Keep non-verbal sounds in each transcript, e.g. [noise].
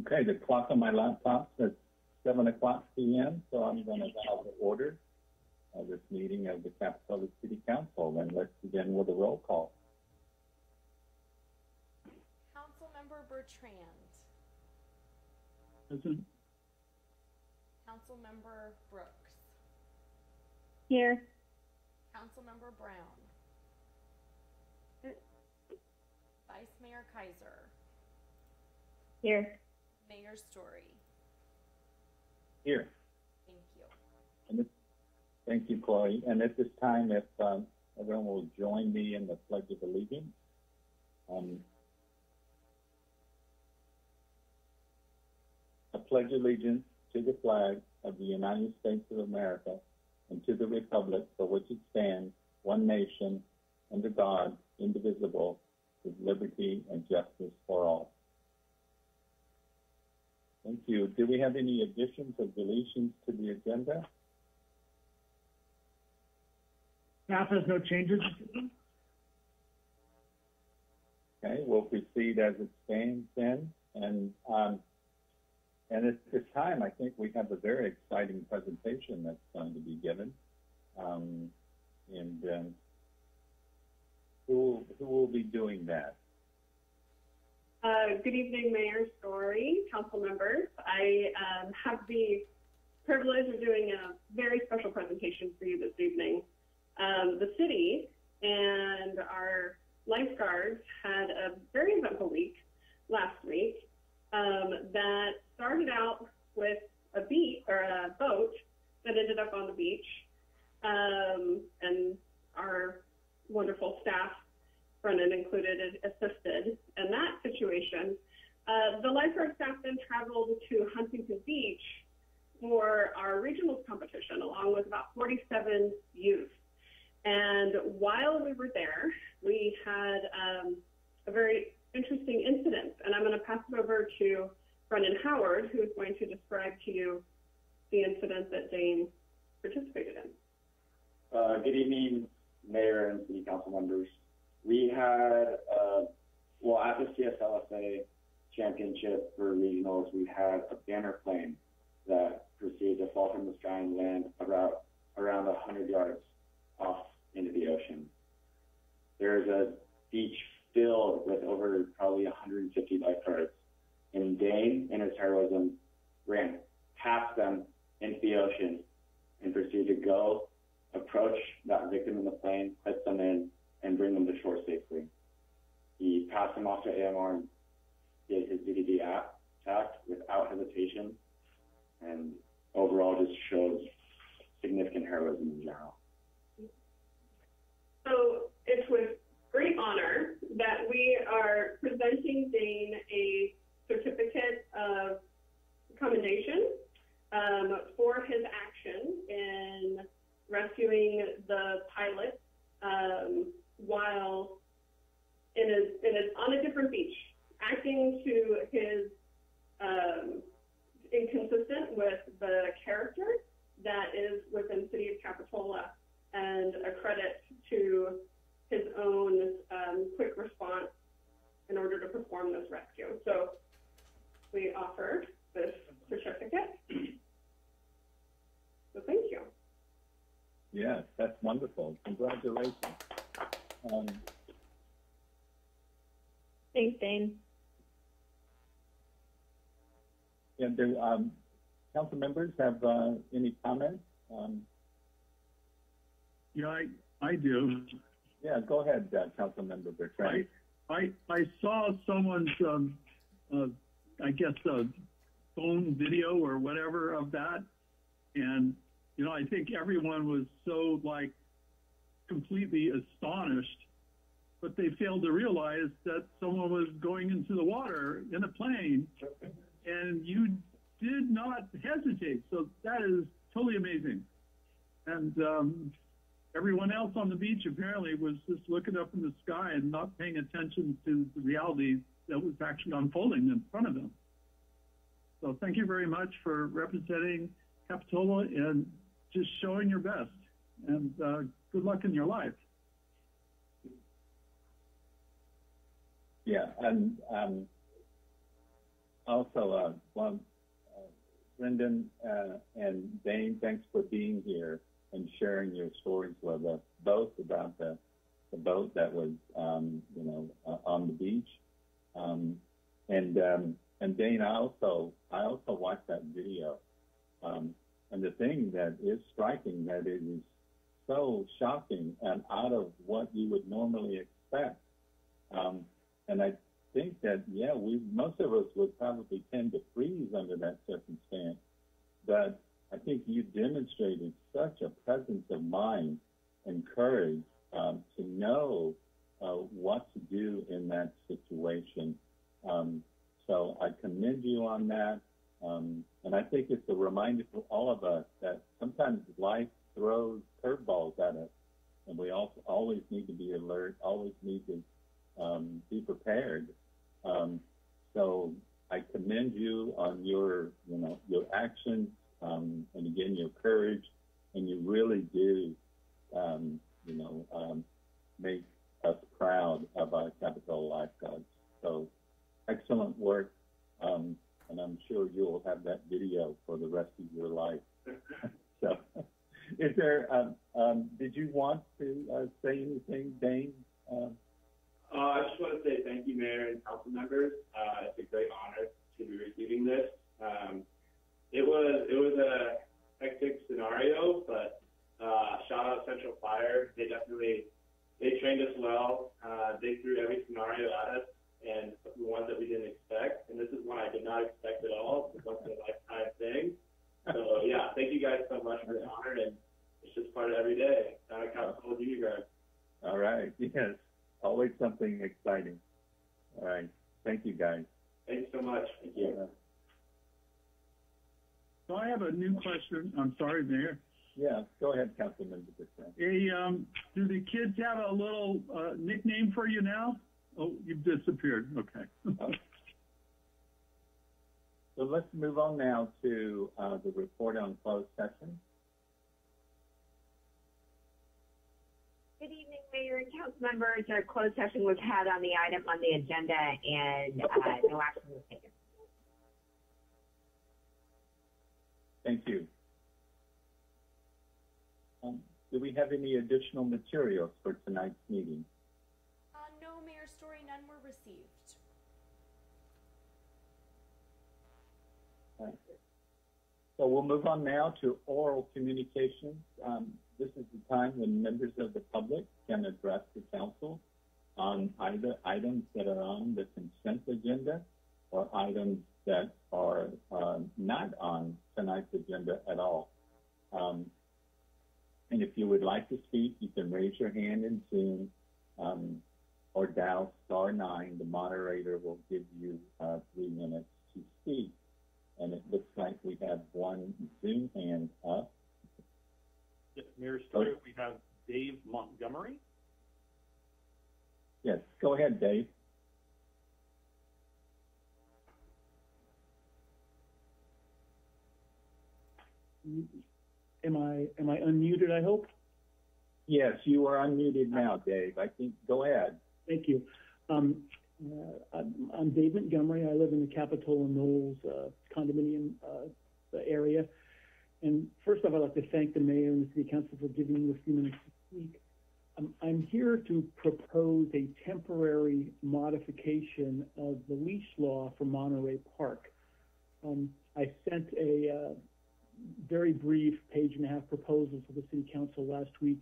Okay, the clock on my laptop says seven o'clock PM, so I'm going to call to order uh, this meeting of the Capitola City Council, and let's begin with a roll call. Councilmember Bertrand. Present. Councilmember Brooks. Here. Councilmember Brown. Vice Mayor Keiser. Here. Mayor Storey. Here, Thank you. thank you, Chloe. And at this time, if um, everyone will join me in the Pledge of Allegiance. Um, I pledge allegiance to the flag of the United States of America and to the republic for which it stands, one nation, under God, indivisible, with liberty and justice for all. Thank you. Do we have any additions or deletions to the agenda? Staff has no changes. Okay, we'll proceed as it stands then. And, um, and at this time, I think we have a very exciting presentation that's going to be given. Um, and, um, who, who will be doing that? Uh, good evening, Mayor Storey, council members. I um, have the privilege of doing a very special presentation for you this evening. Um, the city and our lifeguards had a very eventful week last week um, that started out with a beat or a boat that ended up on the beach, um, and our wonderful staff Brennan included, assisted in that situation. Uh, the lifeguard staff then traveled to Huntington Beach for our regionals competition, along with about 47 youth. And while we were there, we had um, a very interesting incident. And I'm going to pass it over to Brendan Howard, who is going to describe to you the incident that Dane participated in. Uh, good evening, Mayor and City Council members. We had, uh, well, at the CSLSA Championship for regionals, we had a banner plane that proceeded to fall from the sky and land around, around 100 yards off into the ocean. There's a beach filled with over probably 150 lifeguards. And Dane, in his heroism, ran past them into the ocean and proceeded to go approach that victim in the plane, put them in, and bring them to shore safely. He passed them off to AMR and did his DDD act, act without hesitation, and overall just shows significant heroism in general. So it's with great honor that we are presenting Dane a certificate of commendation um, for his action in rescuing the pilot um, while in a, in a, on a different beach, acting to his um, inconsistent with the character that is within City of Capitola and a credit to his own um, quick response in order to perform this rescue. So we offer this certificate. So thank you. Yes, that's wonderful. Congratulations. Um, Thanks, Dane. and do, um, council members have, uh, any comments? Um, Yeah, I, I do. yeah, go ahead, uh, Councilmember Bertrand. I, I saw someone's, um, uh, I guess, uh, phone video or whatever of that. And, you know, I think everyone was so like completely astonished, but they failed to realize that someone was going into the water in a plane and you did not hesitate. So that is totally amazing. And, um, everyone else on the beach apparently was just looking up in the sky and not paying attention to the reality that was actually unfolding in front of them. So thank you very much for representing Capitola and just showing your best. And uh, good luck in your life. Yeah, and, um, also, uh, one, uh, Brendan, uh, and Dane, thanks for being here and sharing your stories with us, both about the, the boat that was, um, you know, uh, on the beach. Um, and, um, and Dane, I also, I also watched that video. Um, and the thing that is striking that it is so shocking and out of what you would normally expect. Um, and I think that, yeah, we, most of us would probably tend to freeze under that circumstance. But I think you demonstrated such a presence of mind and courage um, to know uh, what to do in that situation. Um, so I commend you on that. Um, and I think it's a reminder for all of us that sometimes life throws curveballs at us, and we also always need to be alert, always need to um, be prepared. Um, so I commend you on your, you know, your actions, um, and again your courage, and you really do, um, you know, um, make us proud of our Capitola lifeguards. So excellent work, um, and I'm sure you'll have that video for the rest of your life. [laughs] so, is there? Um, um, did you want to uh, say anything, Dane? Um, Uh, I just want to say thank you, Mayor and council members. Uh, it's a great honor to be receiving this. Um, it was it was a hectic scenario, but uh, shout out Central Fire. They definitely they trained us well. Uh, they threw every scenario at us and the ones that we didn't expect. And this is one I did not expect at all. It's a once in a lifetime thing. So yeah, thank you guys so much for the honor, and it's just part of every day. I count with you guys. all right. [laughs] Yes. Always something exciting. All right. Thank you, guys. Thanks so much. Thank you. Yeah. So I have a new question. I'm sorry, Mayor. Yeah. Go ahead, Councilman DePietro. Hey, um, do the kids have a little, uh, nickname for you now? Oh, you've disappeared. Okay. [laughs] So let's move on now to uh, the report on closed session. Good evening, Mayor and council members. Our closed session was had on the item on the agenda and, uh, no action was taken. Thank you. Um, do we have any additional materials for tonight's meeting? Uh, no, Mayor Storey, none were received. So we'll move on now to oral communications. Um, this is the time when members of the public can address the council on either items that are on the consent agenda or items that are uh, not on tonight's agenda at all. Um, and if you would like to speak, you can raise your hand in Zoom um, or dial star nine. The moderator will give you uh, three minutes to speak and it looks like we have one Zoom hand up. Yes, Mayor Storey, we have Dave Montgomery. Yes, go ahead, Dave. Am I, am I unmuted, I hope? Yes, you are unmuted now, Dave. I think, go ahead. Thank you. Um, I'm, I'm Dave Montgomery. I live in the Capitola Knolls uh, condominium uh, area. And first off, I'd like to thank the mayor and the city council for giving me a few minutes to speak. Um, I'm here to propose a temporary modification of the leash law for Monterey Park. Um, I sent a uh, very brief page and a half proposal to the city council last week,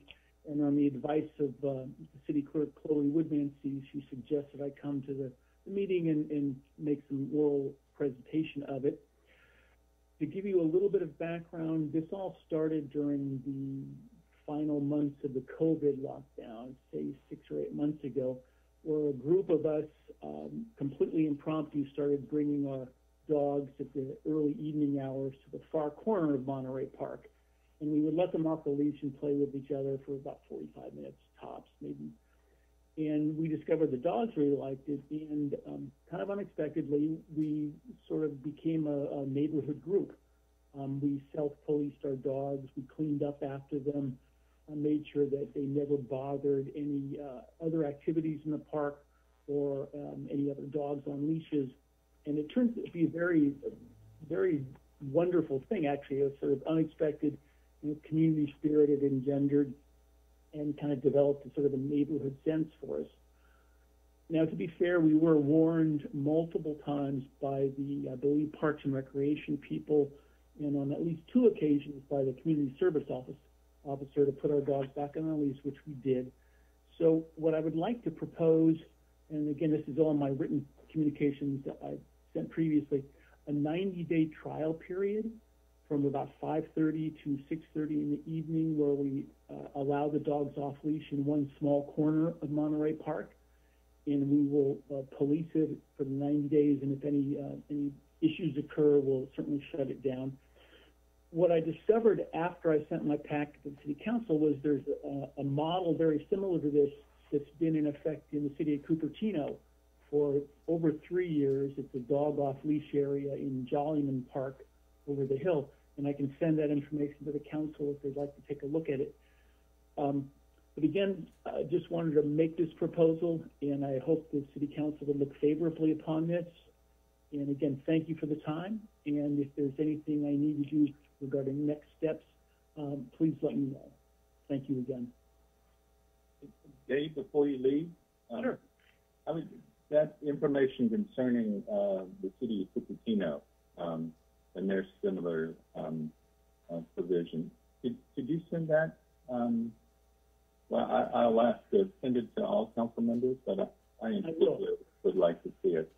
and on the advice of uh, the city clerk Chloe Woodmansee, she suggested I come to the, the meeting and, and make some oral presentation of it. To give you a little bit of background, this all started during the final months of the COVID lockdown, say six or eight months ago, where a group of us um, completely impromptu started bringing our dogs at the early evening hours to the far corner of Monterey Park. And we would let them off the leash and play with each other for about 45 minutes tops, maybe. And we discovered the dogs really liked it. And um, kind of unexpectedly, we sort of became a, a neighborhood group. Um, we self-policed our dogs. We cleaned up after them. I made sure that they never bothered any uh, other activities in the park or um, any other dogs on leashes and it turns out to be a very, very wonderful thing, actually. Was sort of unexpected, you know, community spirit it engendered and kind of developed a sort of a neighborhood sense for us. Now, to be fair, we were warned multiple times by the, I believe, Parks and Recreation people, and on at least two occasions by the community service office officer to put our dogs back on the leash, which we did. So what I would like to propose, and again, this is all in my written communications that I sent previously, a 90-day trial period from about 5:30 to 6:30 in the evening, where we uh, allow the dogs off leash in one small corner of Monterey Park, and we will uh, police it for the 90 days. And if any uh, any issues occur, we'll certainly shut it down what I discovered after I sent my packet to the city council was there's a, a, model very similar to this that's been in effect in the city of Cupertino for over three years. It's a dog off leash area in Jollyman Park over the hill, and I can send that information to the council if they'd like to take a look at it. Um, but again, I just wanted to make this proposal, and I hope the city council will look favorably upon this. And again, thank you for the time. And if there's anything I need to do regarding next steps, um, please let me know. Thank you again. Dave, before you leave, um, Sure. I mean, that information concerning uh, the city of Cupertino um, and their similar um, uh, provision, could, could you send that? Um, well, I, I'll ask to send it to all council members, but I, I I would like to see it.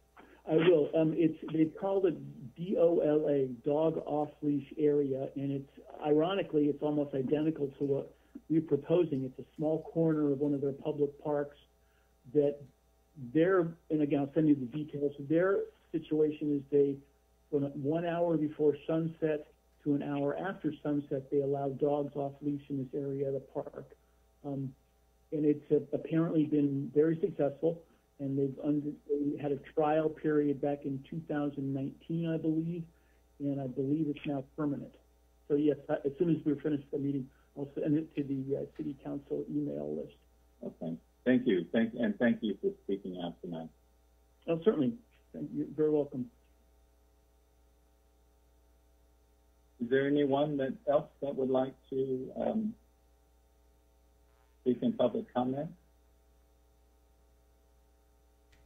I will. Um, it's they called it DOLA, dog off leash area, and it's ironically it's almost identical to what we're proposing. It's a small corner of one of their public parks that their and again I'll send you the details. Their situation is they from one hour before sunset to an hour after sunset they allow dogs off leash in this area of the park, um, and it's uh, apparently been very successful and they've under, they had a trial period back in 2019, I believe, and I believe it's now permanent. So yes, I- as soon as we're finished the meeting, I'll send it to the uh, city council email list. Okay. Thank you. Thank and thank you for speaking out tonight. Oh, certainly. Thank you. You're very welcome. Is there anyone that else that would like to um, speak in public comment?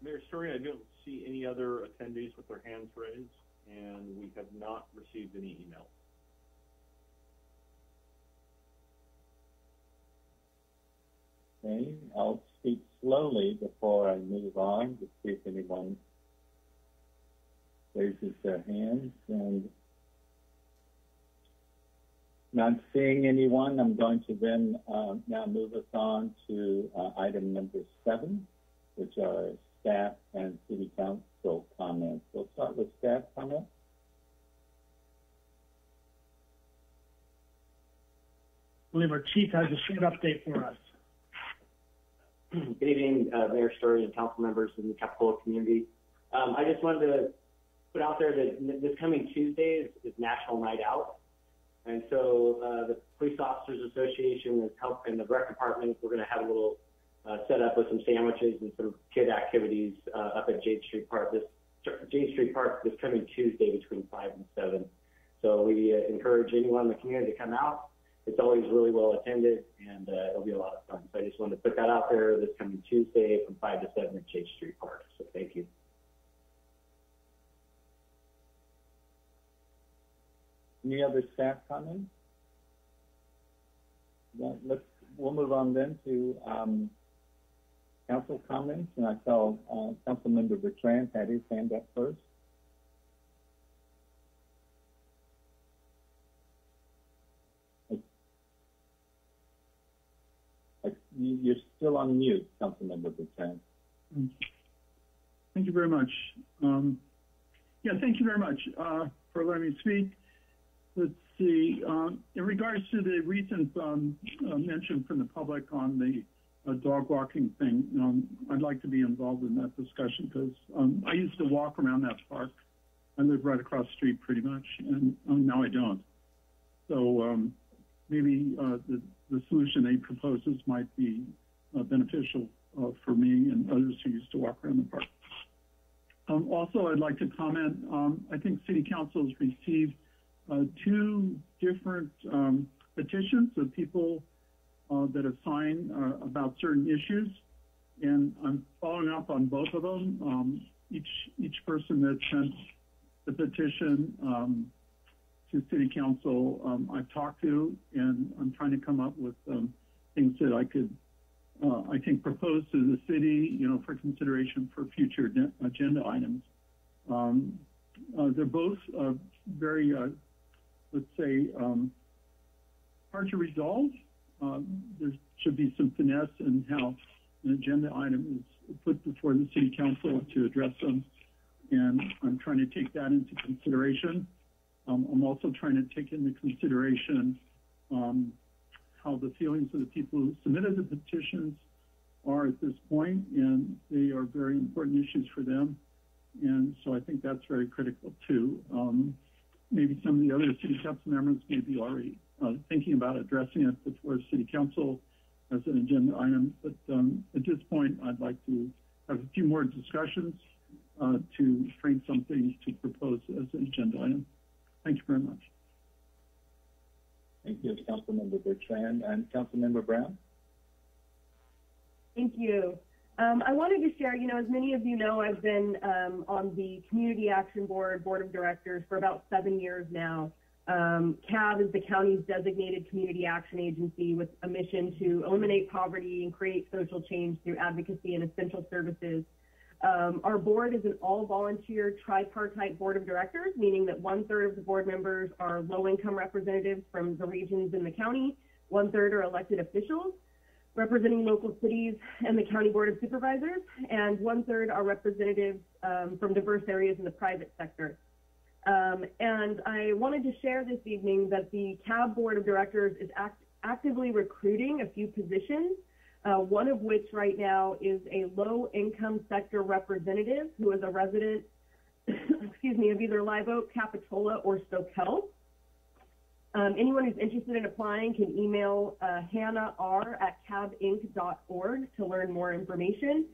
Mayor Storey, I don't see any other attendees with their hands raised, and we have not received any emails. Okay, I'll speak slowly before I move on to see if anyone raises their hands. And not seeing anyone, I'm going to then uh, now move us on to uh, item number seven, which are staff and city council comments. We'll start with staff comments. I believe our chief has a short update for us. Good evening, uh, Mayor Storey and council members in the Capitola community. Um, I just wanted to put out there that this coming Tuesday is, is National Night Out. And so, uh, the Police Officers Association is help and the rec department, we're gonna have a little, uh, set up with some sandwiches and some kid activities, uh, up at Jade Street Park this, Jade Street Park this coming Tuesday between five and seven. So we uh, encourage anyone in the community to come out. It's always really well attended and, uh, it'll be a lot of fun. So I just wanted to put that out there this coming Tuesday from five to seven at Jade Street Park. So thank you. Any other staff comments? Well, let's, we'll move on then to, um, council comments, and I saw, uh, Councilmember Bertrand had his hand up first. You're still on mute, Councilmember Bertrand. Thank you very much. Um, yeah, thank you very much uh, for letting me speak. Let's see. Um, in regards to the recent um, uh, mention from the public on the uh, dog walking thing, um, I'd like to be involved in that discussion because um, I used to walk around that park. I live right across the street pretty much, and um, now I don't. So um, maybe uh, the, the solution they proposes might be uh, beneficial uh, for me and others who used to walk around the park. Um, also, I'd like to comment, I think City Council has received two different um, petitions of people uh, that have signed uh, about certain issues, and I'm following up on both of them. Um, each each person that sent the petition um, to City Council, um, I've talked to, and I'm trying to come up with um, things that I could, uh, I think, propose to the city, you know, for consideration for future agenda items. Um, uh, they're both uh, very, uh, let's say, um, hard to resolve. Um, there should be some finesse in how an agenda item is put before the city council to address them. And I'm trying to take that into consideration. Um, I'm also trying to take into consideration um, how the feelings of the people who submitted the petitions are at this point, and they are very important issues for them. And so I think that's very critical too. Um, maybe some of the other city council members may be already uh, thinking about addressing it before city council as an agenda item. But um, at this point, I'd like to have a few more discussions uh, to frame something to propose as an agenda item. Thank you very much. Thank you, Councilmember Bertrand and Councilmember Brown. Thank you. Um, I wanted to share, you know, as many of you know, I've been um, on the Community Action Board Board of Directors for about seven years now. Um, CAB is the county's designated community action agency with a mission to eliminate poverty and create social change through advocacy and essential services. Um, our board is an all-volunteer tripartite board of directors, meaning that one-third of the board members are low-income representatives from the regions in the county, one-third are elected officials representing local cities and the county board of supervisors, and one-third are representatives um, from diverse areas in the private sector. Um, and I wanted to share this evening that the CAB Board of Directors is act actively recruiting a few positions, uh, one of which right now is a low income sector representative who is a resident, [coughs] excuse me, of either Live Oak, Capitola, or Soquel. Um, anyone who's interested in applying can email uh, Hannah R at cabinc.org to learn more information.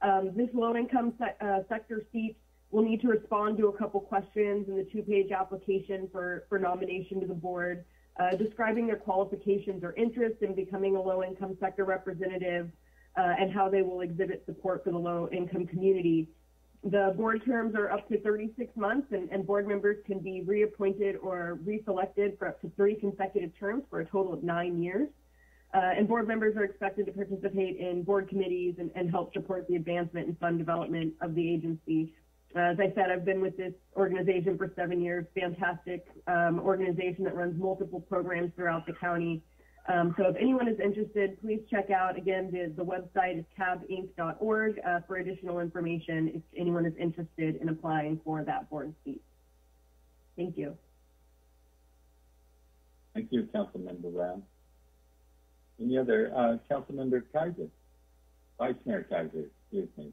Um, this low income se uh, sector seat will need to respond to a couple questions in the two-page application for, for nomination to the board, uh, describing their qualifications or interests in becoming a low-income sector representative uh, and how they will exhibit support for the low-income community. The board terms are up to 36 months, and, and board members can be reappointed or reselected for up to three consecutive terms for a total of nine years. Uh, and board members are expected to participate in board committees and, and help support the advancement and fund development of the agency. Uh, as I said, I've been with this organization for seven years, fantastic um, organization that runs multiple programs throughout the county. Um, so if anyone is interested, please check out, again, the, the website is cabinc.org uh, for additional information if anyone is interested in applying for that board seat. Thank you. Thank you, Councilmember Brown. Any other, uh, Councilmember Keiser? Vice Mayor Keiser, excuse me.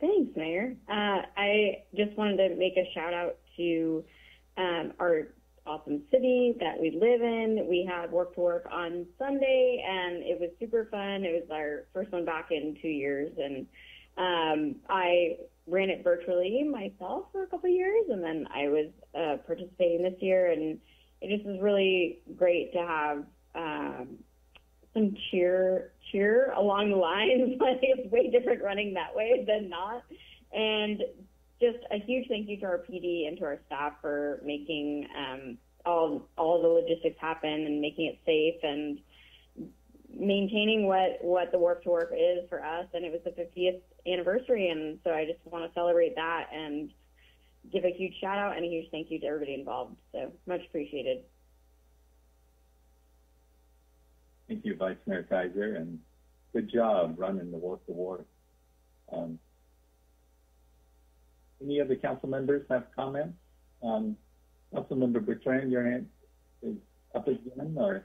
Thanks, Mayor. Uh, I just wanted to make a shout out to um, our awesome city that we live in. We had Wharf to Wharf on Sunday, and it was super fun. It was our first one back in two years, and um, I ran it virtually myself for a couple of years, and then I was uh, participating this year, and it just was really great to have um, some cheer cheer along the lines. [laughs] like it's way different running that way than not. And just a huge thank you to our PD and to our staff for making um, all all the logistics happen and making it safe and maintaining what what the Wharf to Wharf is for us. And it was the 50th anniversary, and so I just want to celebrate that and give a huge shout out and a huge thank you to everybody involved. So much appreciated. Thank you, Vice Mayor Keiser, and good job running the Wharf to Wharf. Um, any other council members have comments? Um, Councilmember Bertrand, your hand is up again, or?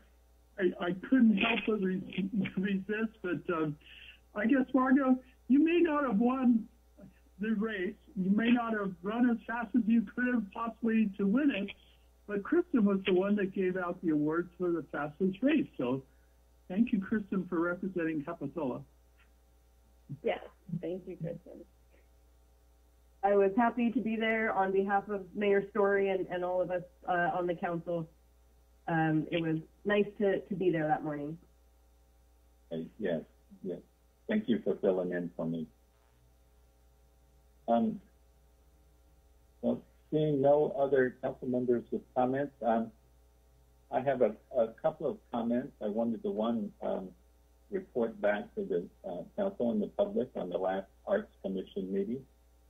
I, I couldn't help but re- [laughs] resist, but um, I guess, Margo, you may not have won the race. You may not have run as fast as you could have possibly to win it, but Kristen was the one that gave out the award for the fastest race. So thank you, Kristen, for representing Capitola. Yes, thank you, Kristen. I was happy to be there on behalf of Mayor Storey and, and all of us uh, on the council. Um, it was nice to, to be there that morning. Yes, yes. Thank you for filling in for me. Um, well, seeing no other council members with comments, um, I have a, a couple of comments. I wanted to, one, um, report back to the, uh, council and the public on the last Arts Commission meeting,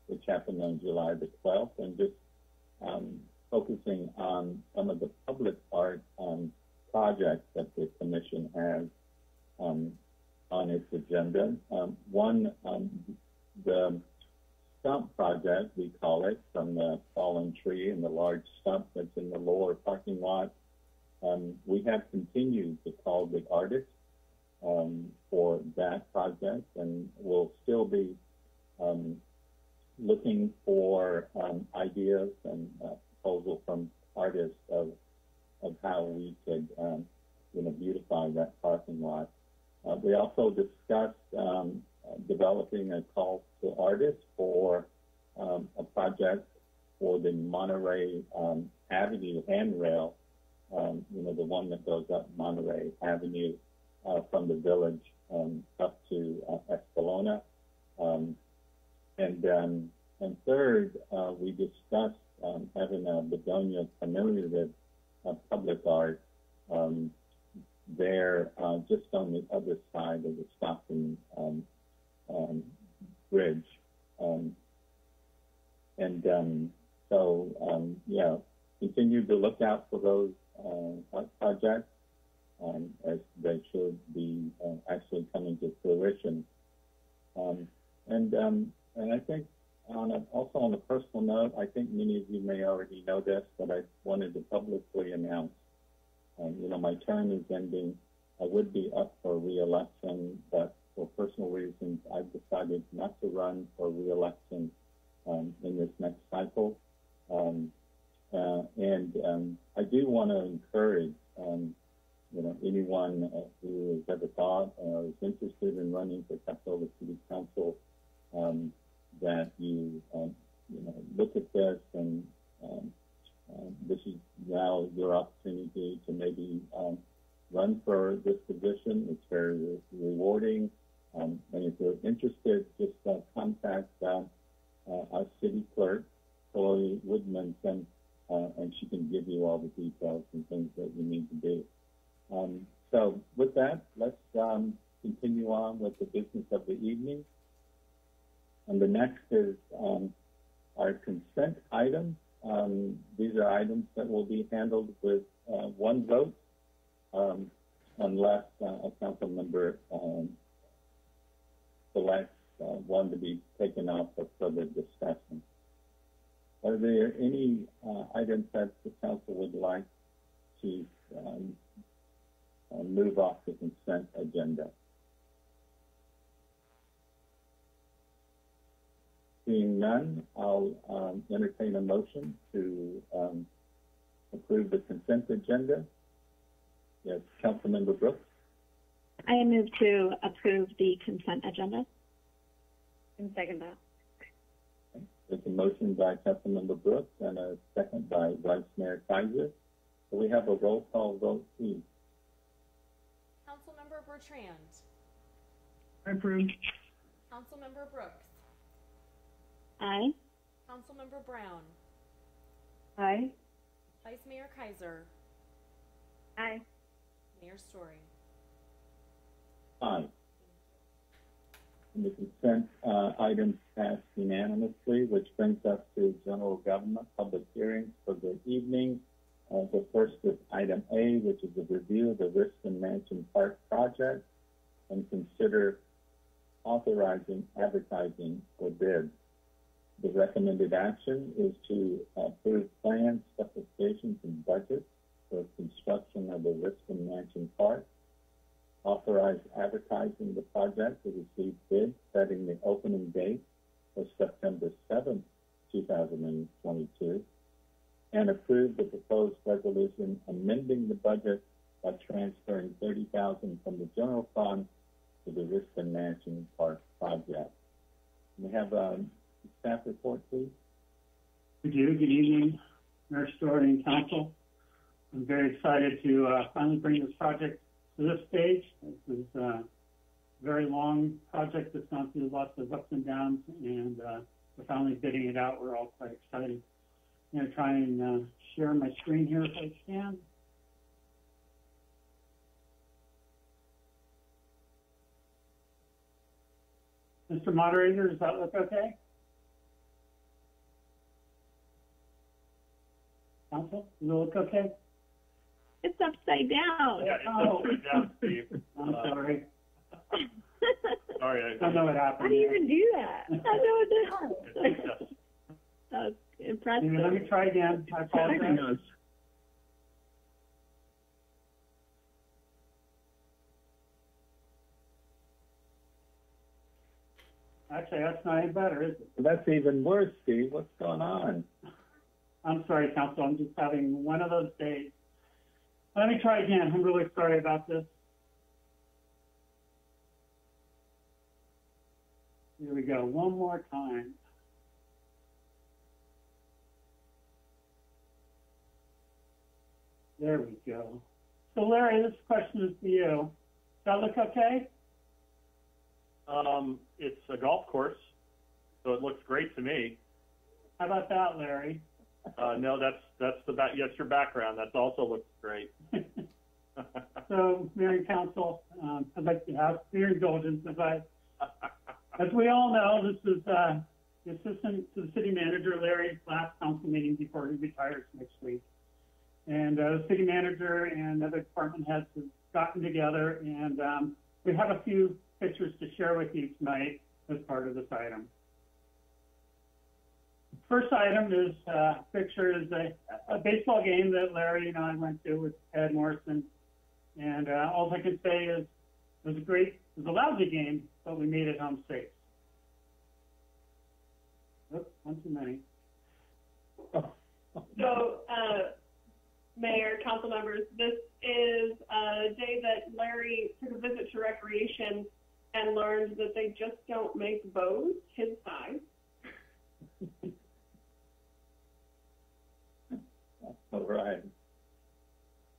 which happened on July the twelfth, and just, um, focusing on some of the public art, um, projects that the commission has, um, on its agenda. Um, one, um, the stump project, we call it, from the fallen tree and the large stump that's in the lower parking lot. Um, we have continued to call the artists for that project, and we'll still be looking for um, ideas and uh, proposal from artists of of how we could, um, you know, beautify that parking lot. Uh, we also discussed um, developing a call to artists for um, a project for the Monterey um, Avenue handrail, um, you know, the one that goes up Monterey Avenue uh, from the village up to uh, Escalona. And, um, and third, uh, we discussed um, having a Begonia commemorative uh, public art um, there uh, just on the other side of the Stockton um, um, Bridge. Um, and so, yeah, continue to look out for those uh, projects as they should be uh, actually coming to fruition. And and I think on a, also on a personal note, I think many of you may already know this, but I wanted to publicly announce, um, you know, my term is ending. I would be up for re-election, but for personal reasons, I've decided not to run for re-election um, in this next cycle. Um, uh, and um, I do want to encourage, um, you know, anyone uh, who has ever thought or is interested in running for Capitola City Council um, that you, um, you know, look at this and um, um, this is now your opportunity to maybe um, run for this position. It's very re- rewarding. Um, and if you're interested, just uh, contact uh, uh, our city clerk, Chloe Woodmansee, uh, and she can give you all the details and things that you need to do. Um, so with that, let's um, continue on with the business of the evening. And the next is um, our consent items. Um, these are items that will be handled with uh, one vote, um, unless uh, a council member um, selects uh, one to be taken off for further discussion. Are there any uh, items that the council would like to um, uh, move off the consent agenda? Seeing none, I'll um, entertain a motion to um, approve the consent agenda. Yes, Councilmember Brooks. I move to approve the consent agenda. And second that. There's a motion by Councilmember Brooks and a second by Vice Mayor Keiser. So we have a roll call vote, please. Councilmember Bertrand. I approve. Councilmember Brooks. Aye. Councilmember Brown. Aye. Vice Mayor Keiser. Aye. Mayor Storey. Aye. And the consent uh, items passed unanimously, which brings us to general government public hearings for the evening. Uh, the first is item A, which is a review of the Rispin Mansion Park project and consider authorizing advertising for bids. The recommended action is to approve plans, specifications, and budget for construction of the Rispin Mansion Park authorize advertising the project to receive bids setting the opening date for September 7th, 2022, and approve the proposed resolution amending the budget by transferring 30000 from the general fund to the Rispin Mansion Park project. We have a Staff report, please. We do. Good evening, Mayor Storey and Council. I'm very excited to uh, finally bring this project to this stage. This is uh, a very long project that's gone through lots of ups and downs, and uh, we're finally bidding it out. We're all quite excited. I'm going to try and uh, share my screen here if I can. Mr. Moderator, does that look okay? Council, does it look okay? It's upside down. Yeah, it's Oh. upside down, Steve. [laughs] I'm Uh, sorry. [laughs] Sorry, I. Don't know what happened. How do you even do that? I know what Yes. [laughs] That's impressive. Here, Let me try again. I apologize. Actually, that's not any better, is it? That's even worse, Steve. What's going on? I'm sorry, Council, I'm just having one of those days. Let me try again. I'm really sorry about this. Here we go, one more time. There we go. So Larry, this question is for you. Does that look okay? Um, it's a golf course, so it looks great to me. How about that, Larry? Uh, no, that's, that's the back, yes, your background, that also looks great. [laughs] So, Mayor and Council, um, I'd like to ask your indulgence if I, as we all know, this is, uh, the assistant to the city manager, Larry's last council meeting before he retires next week. And, uh, the city manager and other department heads have gotten together and, um, we have a few pictures to share with you tonight as part of this item. First item is, uh, picture is a, a baseball game that Larry and I went to with Ed Morrison. And, uh, all I can say is, it was a great, it was a lousy game, but we made it home safe. Oops, one too many. [laughs] So, uh, Mayor, council members, this is a day that Larry took a visit to recreation and learned that they just don't make bows his size. [laughs] All right.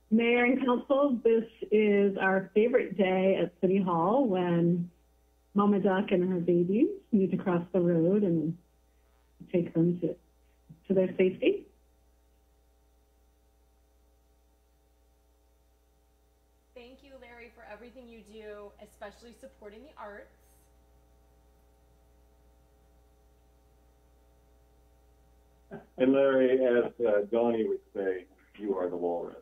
Mayor and council, this is our favorite day at City Hall when Mama Duck and her babies need to cross the road and take them to, to their safety. Thank you, Larry, for everything you do, especially supporting the arts. And Larry, as uh, Donnie would say, you are the walrus.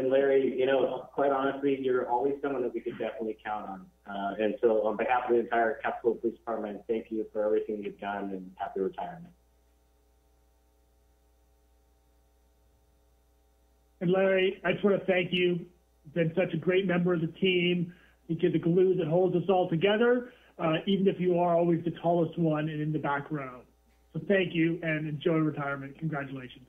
And Larry, you know, quite honestly, you're always someone that we could definitely count on. Uh, and so on behalf of the entire Capitola Police Department, thank you for everything you've done and happy retirement. And Larry, I just want to thank you. You've Been such a great member of the team. You're the glue that holds us all together, uh, even if you are always the tallest one and in the back row. So thank you and enjoy retirement. Congratulations.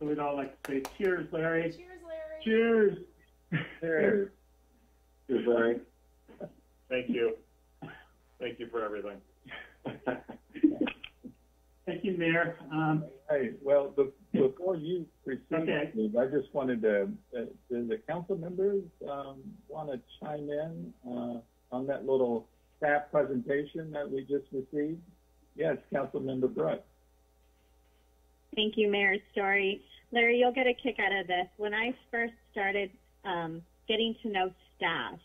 So we'd all like to say cheers, Larry. Cheers, Larry. Cheers. Cheers. Cheers, Larry. Thank you. Thank you for everything. [laughs] Thank you, Mayor. Um, Hey, well, be- before you proceed, Okay. I just wanted to, uh, do the council members, um, want to chime in, uh, on that little staff presentation that we just received? Yes, Council Member Brooks. Thank you, Mayor Storey. Larry, you'll get a kick out of this. When I first started um, getting to know staff,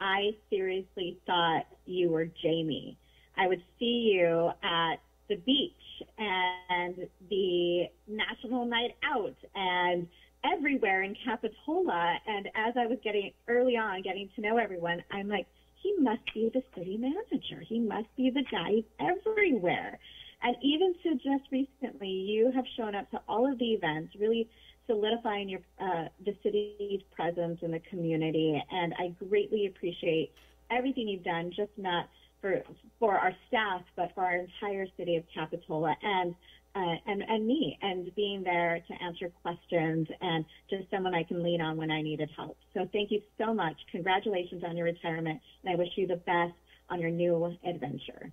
I seriously thought you were Jamie. I would see you at the beach and the National Night Out and everywhere in Capitola. And as I was getting early on, getting to know everyone, I'm like, he must be the city manager. He must be the guy everywhere. And even to just recently, you have shown up to all of the events, really solidifying your uh, the city's presence in the community. And I greatly appreciate everything you've done, just not for for our staff, but for our entire city of Capitola and uh, and, and me and being there to answer questions and just someone I can lean on when I needed help. So thank you so much. Congratulations on your retirement, and I wish you the best on your new adventure.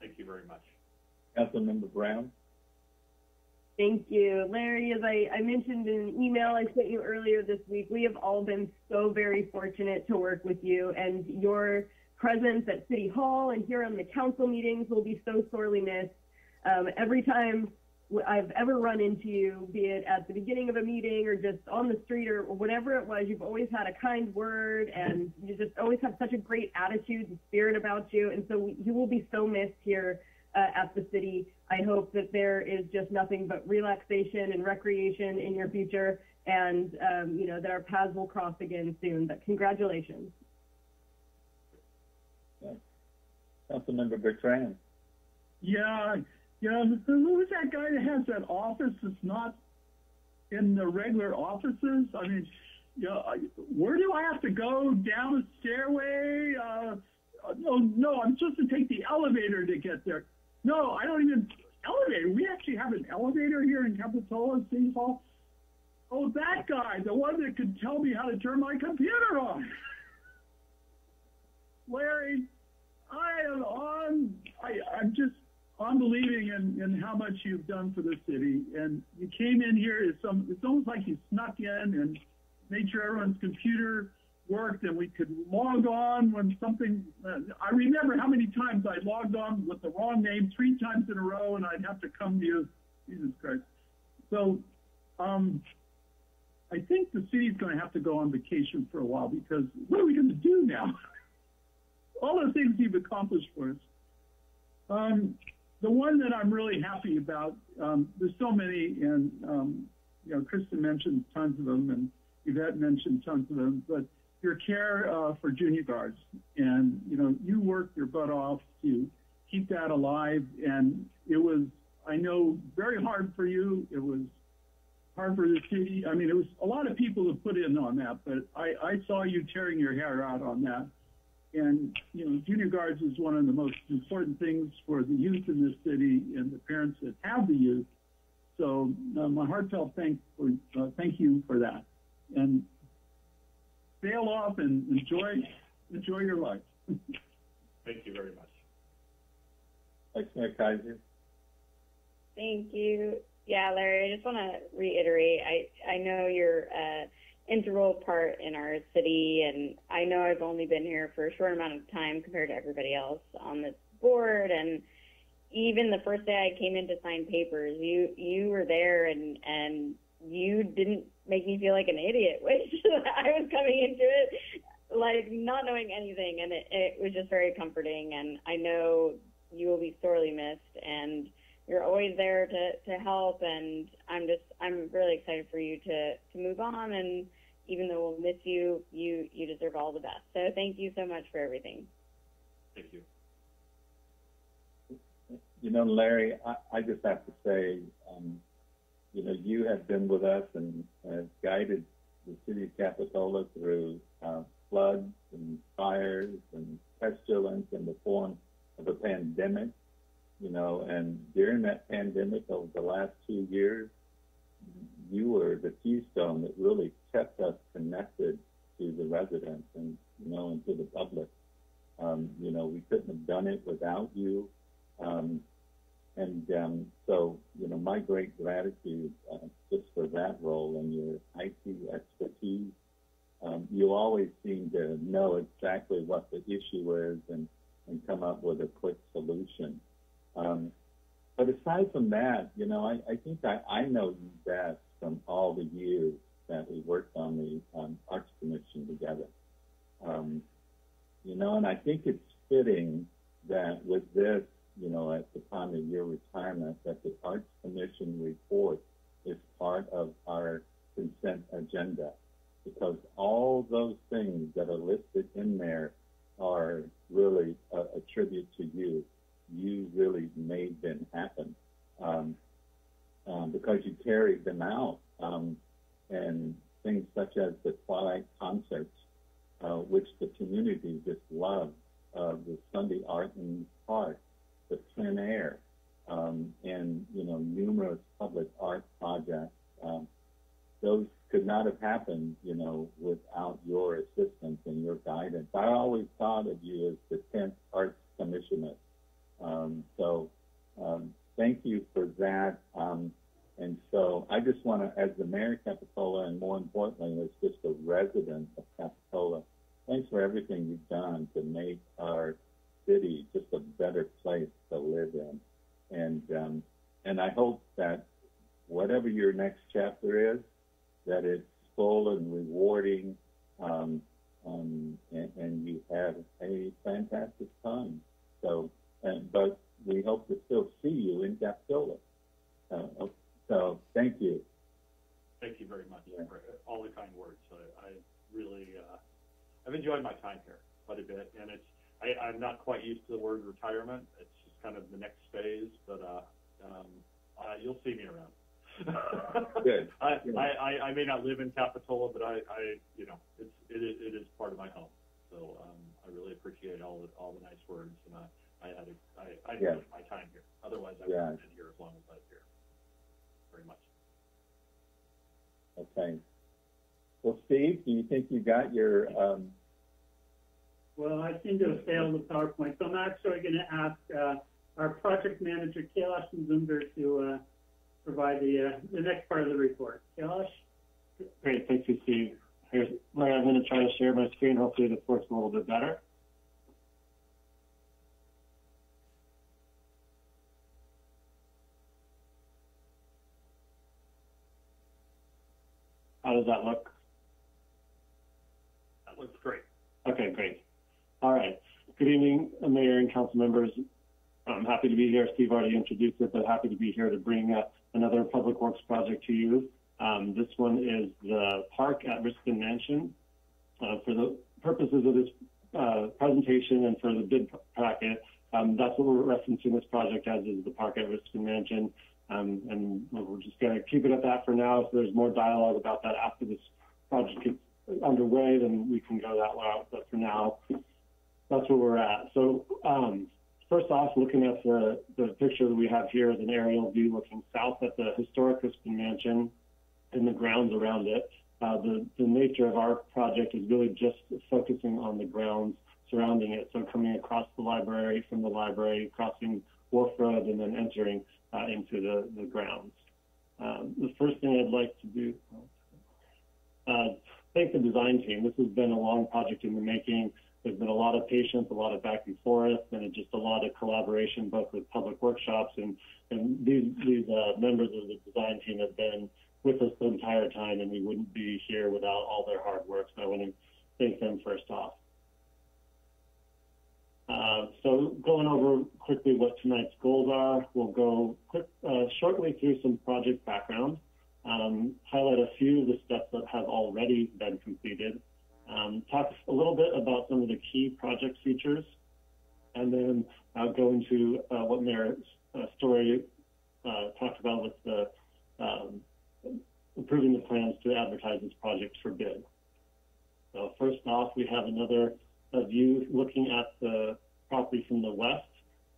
Thank you very much. Councilmember Brown? Thank you. Larry, as I, I mentioned in an email I sent you earlier this week, we have all been so very fortunate to work with you and your presence at City Hall and here on the council meetings will be so sorely missed. Um, every time I've ever run into you, be it at the beginning of a meeting or just on the street or whatever it was, you've always had a kind word and you just always have such a great attitude and spirit about you. And so you will be so missed here uh, at the city. I hope that there is just nothing but relaxation and recreation in your future and, um, you know, that our paths will cross again soon. But congratulations. Councilmember Bertrand? Yeah, yeah, who's that guy that has that office that's not in the regular offices? I mean, you know, I- where do I have to go? Down a stairway? Uh, uh, no, no, I'm supposed to take the elevator to get there. No, I don't even, elevator, we actually have an elevator here in Capitola City Hall. Oh, that guy, the one that could tell me how to turn my computer on. Larry, I am on, I, I'm just unbelieving in, in how much you've done for the city. And you came in here, it's, some, it's almost like you snuck in and made sure everyone's computer worked and we could log on when something, uh, I remember how many times I logged on with the wrong name three times in a row and I'd have to come to you. Jesus Christ. So, um, I think the city's going to have to go on vacation for a while because what are we going to do now? [laughs] All the things you've accomplished for us. Um, the one that I'm really happy about, um, there's so many, and um, you know, Kristen mentioned tons of them, and Yvette mentioned tons of them, but your care uh, for junior guards, and you know, you worked your butt off to keep that alive, and it was, I know, very hard for you. It was hard for the city. I mean, it was a lot of people that put in on that, but I, I saw you tearing your hair out on that. And, you know, junior guards is one of the most important things for the youth in this city and the parents that have the youth. So uh, my heartfelt thank, for, uh, thank you for that. And sail off and enjoy, enjoy your life. [laughs] Thank you very much. Thanks, Mayor Keiser. Thank you. Yeah, Larry, I just want to reiterate, I, I know you're an integral part in our city, and I know I've only been here for a short amount of time compared to everybody else on this board, and even the first day I came in to sign papers, you you were there, and and you didn't make me feel like an idiot, [laughs] which I was coming into it like not knowing anything, and it, it was just very comforting, and I know you will be sorely missed, and you're always there to, to help and I'm just I'm really excited for you to, to move on and even though we'll miss you, you you deserve all the best. So thank you so much for everything. Thank you. You know, Larry, I, I just have to say, um, you know, you have been with us and have guided the city of Capitola through uh, floods and fires and pestilence in the form of a pandemic you know, and during that pandemic over the last two years, you were the keystone that really kept us connected to the residents and, you know, and to the public. Um, you know, we couldn't have done it without you. Um, and um, so, you know, my great gratitude uh, just for that role and your IT expertise. Um, you always seem to know exactly what the issue is and, and come up with a quick solution. Um, but aside from that, you know, I, I think I, I know you best from all the years that we worked on the um, Arts Commission together. Um, you know, and I think it's fitting that with this, you know, at the time of your retirement, that the Arts Commission report is part of our consent agenda because all those things that are listed in there are really a, a tribute to you you really made them happen um, um, because you carried them out. Um, and things such as the Twilight concerts, uh, which the community just loved, uh, the Sunday art in park, the plein air, um, and you know numerous public art projects. Um, those could not have happened, you know, without your assistance and your guidance. I always thought of you as the 10th Arts Commissioner. Um, so um, thank you for that. Um, and so I just want to, as the mayor of Capitola, and more importantly, as just a resident of Capitola, thanks for everything you've done to make our city just a better place to live in. And um, and I hope that whatever your next chapter is, that it's full and rewarding, um, um, and, and you have a fantastic time. So, and, but we hope to still see you in Capitola. Uh, so, thank you. Thank you very much for all the kind words. I, I really, uh, I've enjoyed my time here quite a bit, and it's, I, I'm not quite used to the word retirement. It's just kind of the next phase, but, uh, um, uh, you'll see me around. [laughs] Good. [laughs] I, I, I, I may not live in Capitola, but I, I, you know, it's, it is, it is part of my home. So, um, I really appreciate all the, all the nice words, and I, I had, a, I, I Yeah. enjoyed my time here. Otherwise, I Yeah. wouldn't have been here as long as I've here. Very much. Okay. Well, Steve, do you think you got your, um, Well, I seem to have failed the PowerPoint, so I'm actually going to ask uh, our project manager, Kailash Zunder, to uh, provide the, uh, the next part of the report. Kailash? Great, thank you, Steve. Here's, Larry, I'm going to try to share my screen. Hopefully this works a little bit better. How does that look? That looks great. Okay, great. All right. Good evening, Mayor and council members. I'm happy to be here. Steve already introduced it, but happy to be here to bring uh, another public works project to you. Um, this one is the park at Rispin Mansion. Uh, for the purposes of this uh, presentation and for the bid packet, um, that's what we're referencing this project as is the park at Rispin Mansion. Um, and we're just going to keep it at that for now. If there's more dialogue about that after this project gets underway, then we can go that route. But for now, that's where we're at. So um, first off, looking at the, the picture that we have here is an aerial view looking south at the historic Rispin Mansion and the grounds around it. Uh, the, the nature of our project is really just focusing on the grounds surrounding it. So coming across the library, from the library, crossing Wharf Road, and then entering uh, into the, the grounds. Um, the first thing I'd like to do, uh, thank the design team. This has been a long project in the making. There's been a lot of patience, a lot of back and forth, and just a lot of collaboration, both with public workshops and, and these, these uh, members of the design team have been with us the entire time, and we wouldn't be here without all their hard work. So I want to thank them first off. Uh, so going over quickly what tonight's goals are, we'll go quick, uh, shortly through some project background, um, highlight a few of the steps that have already been completed, um, talk a little bit about some of the key project features, and then uh, go into uh, what Mayor uh, Storey uh, talked about with the um, approving the plans to advertise this project for bid. So first off, we have another a view looking at the property from the west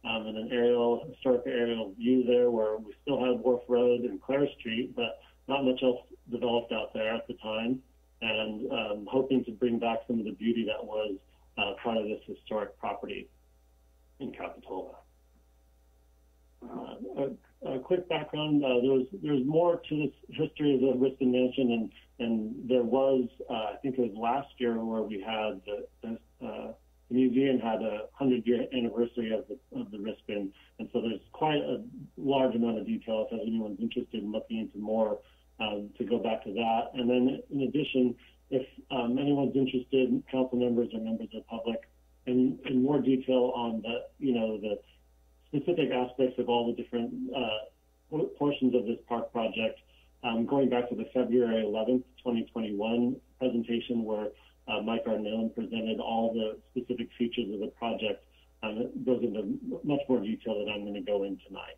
um, and an aerial, historic aerial view there where we still have Wharf Road and Clare Street, but not much else developed out there at the time. And um, hoping to bring back some of the beauty that was uh, part of this historic property in Capitola. Uh, a, a quick background, uh, there's, there's more to this history of the Rispin Mansion, and, and there was, uh, I think it was last year where we had the, the, uh, the museum had a 100 year anniversary of the, of the and so there's quite a large amount of detail if anyone's interested in looking into more um, to go back to that. And then in addition, if um, anyone's interested, council members or members of the public, in, in more detail on the, you know, the specific aspects of all the different uh, portions of this park project, um, going back to the February 11th, 2021 presentation where uh, Mike Arnone presented all the specific features of the project. Um, goes into much more detail than I'm going to go in tonight.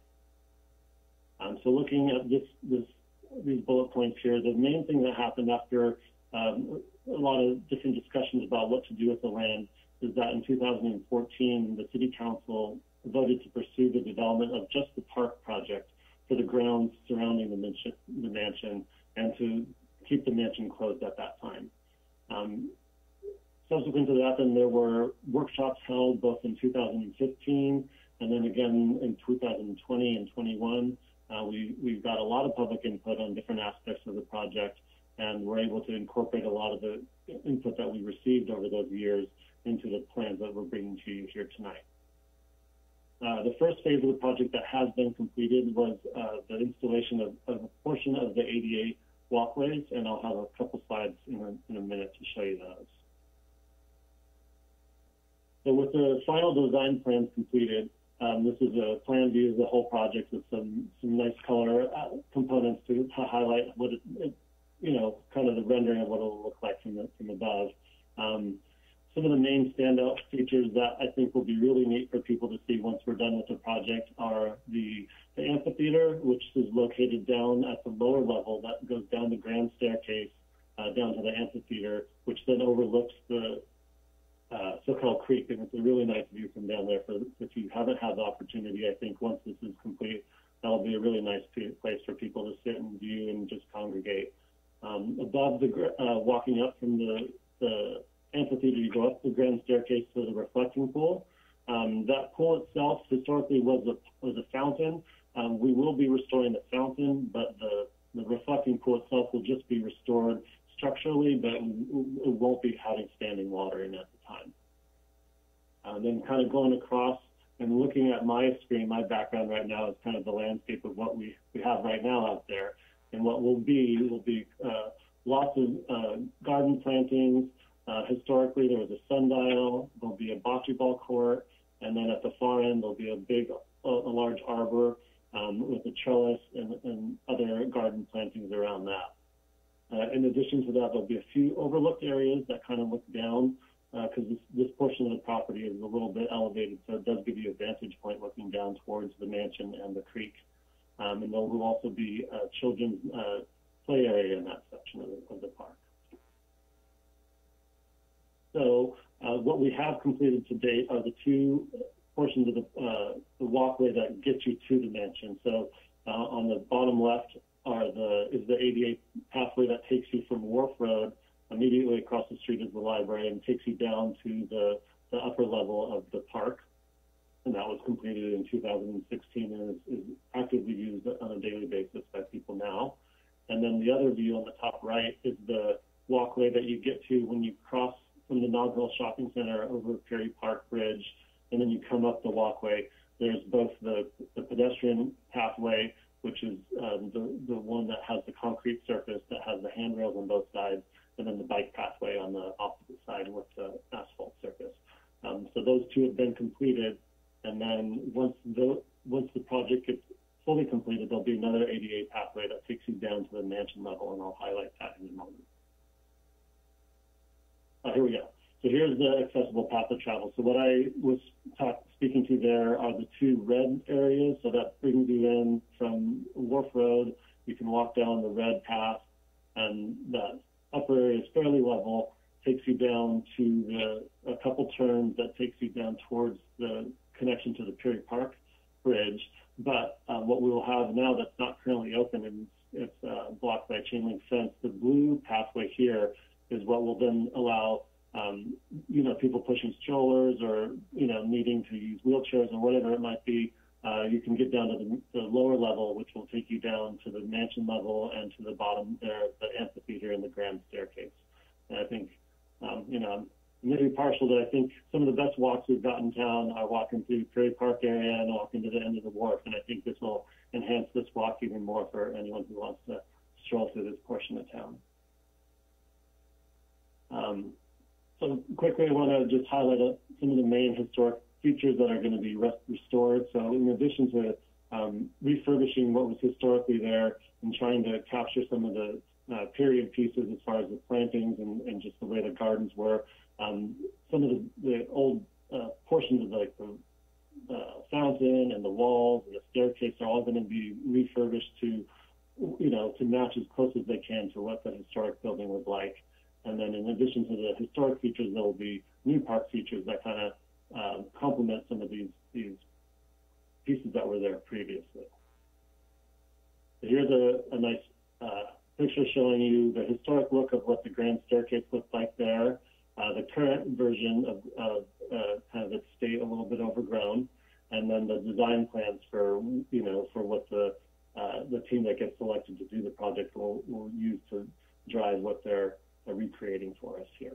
Um, so looking at this, this, these bullet points here, the main thing that happened after um, a lot of different discussions about what to do with the land is that in 2014, the City Council voted to pursue the development of just the park project for the grounds surrounding the mansion, the mansion and to keep the mansion closed at that time. Um, subsequent to that, then there were workshops held both in 2015 and then again in 2020 and 21. Uh, we, we've got a lot of public input on different aspects of the project, and we're able to incorporate a lot of the input that we received over those years into the plans that we're bringing to you here tonight. Uh, the first phase of the project that has been completed was uh, the installation of, of, a portion of the ADA walkways, and I'll have a couple slides in a, in a minute to show you those. So with the final design plans completed, um, this is a plan view of the whole project with some, some nice color uh, components to, to highlight what it, it, you know, kind of the rendering of what it'll look like from, the, from above. Um, some of the main standout features that I think will be really neat for people to see once we're done with the project are the, the amphitheater, which is located down at the lower level that goes down the grand staircase uh, down to the amphitheater, which then overlooks the uh, Soquel Creek, and it's a really nice view from down there. For if you haven't had the opportunity, I think once this is complete, that'll be a really nice place for people to sit and view and just congregate. Um, above the uh, walking up from the, the amphitheater, you go up the grand staircase to the reflecting pool. Um, that pool itself historically was a was a fountain. Um, we will be restoring the fountain, but the the reflecting pool itself will just be restored structurally, but it won't be having standing water in the time. Uh, then kind of going across and looking at my screen, my background right now is kind of the landscape of what we, we have right now out there. And what will be will be uh, lots of uh, garden plantings, uh, historically, there was a sundial, there'll be a bocce ball court, and then at the far end, there'll be a big, a, a large arbor um, with a trellis and, and, other garden plantings around that. Uh, in addition to that, there'll be a few overlooked areas that kind of look down because uh, this, this portion of the property is a little bit elevated, so it does give you a vantage point looking down towards the mansion and the creek. Um, and there will also be a children's uh, play area in that section of the, of the park. So uh, what we have completed to date are the two portions of the, uh, the walkway that get you to the mansion. So uh, on the bottom left are the is the ADA pathway that takes you from Wharf Road immediately across the street is the library and takes you down to the, the upper level of the park. And that was completed in 2016 and is, is actively used on a daily basis by people now. And then the other view on the top right is the walkway that you get to when you cross from the Nob Shopping Center over Peery Park Bridge, and then you come up the walkway. There's both the, the pedestrian pathway, which is um, the, the one that has the concrete surface that has the handrails on both sides, and then the bike pathway on the opposite side with the asphalt surface. Um, so those two have been completed, and then once the once the project gets fully completed, there'll be another ADA pathway that takes you down to the mansion level, and I'll highlight that in a moment. Oh, here we go. So here's the accessible path of travel. So what I was talk, speaking to there are the two red areas. So that brings you in from Wharf Road. You can walk down the red path, and the upper area is fairly level. Takes you down to the, a couple turns that takes you down towards the connection to the Peery Park Bridge. But um, what we will have now that's not currently open and it's uh, blocked by chain link fence, the blue pathway here is what will then allow um, you know people pushing strollers or you know needing to use wheelchairs or whatever it might be. Uh, you can get down to the, the, lower level, which will take you down to the mansion level and to the bottom there, the amphitheater and the grand staircase. And I think, um, you know, I'm maybe partial that I think some of the best walks we've got in town are walking through Peery Park area and walking to the end of the wharf. And I think this will enhance this walk even more for anyone who wants to stroll through this portion of town. Um, so quickly, I want to just highlight uh, some of the main historic features that are going to be restored. So in addition to um, refurbishing what was historically there and trying to capture some of the uh, period pieces as far as the plantings and, and, just the way the gardens were, um, some of the, the old uh, portions of like the uh, fountain and the walls and the staircase are all going to be refurbished to, you know, to match as close as they can to what the historic building was like. And then in addition to the historic features, there will be new park features that kind of um, complement some of these, these pieces that were there previously. So here's a, a nice uh, picture showing you the historic look of what the grand staircase looked like there, uh, the current version of, of uh, kind of its state a little bit overgrown, and then the design plans for, you know, for what the, uh, the team that gets selected to do the project will, will use to drive what they're uh, recreating for us here.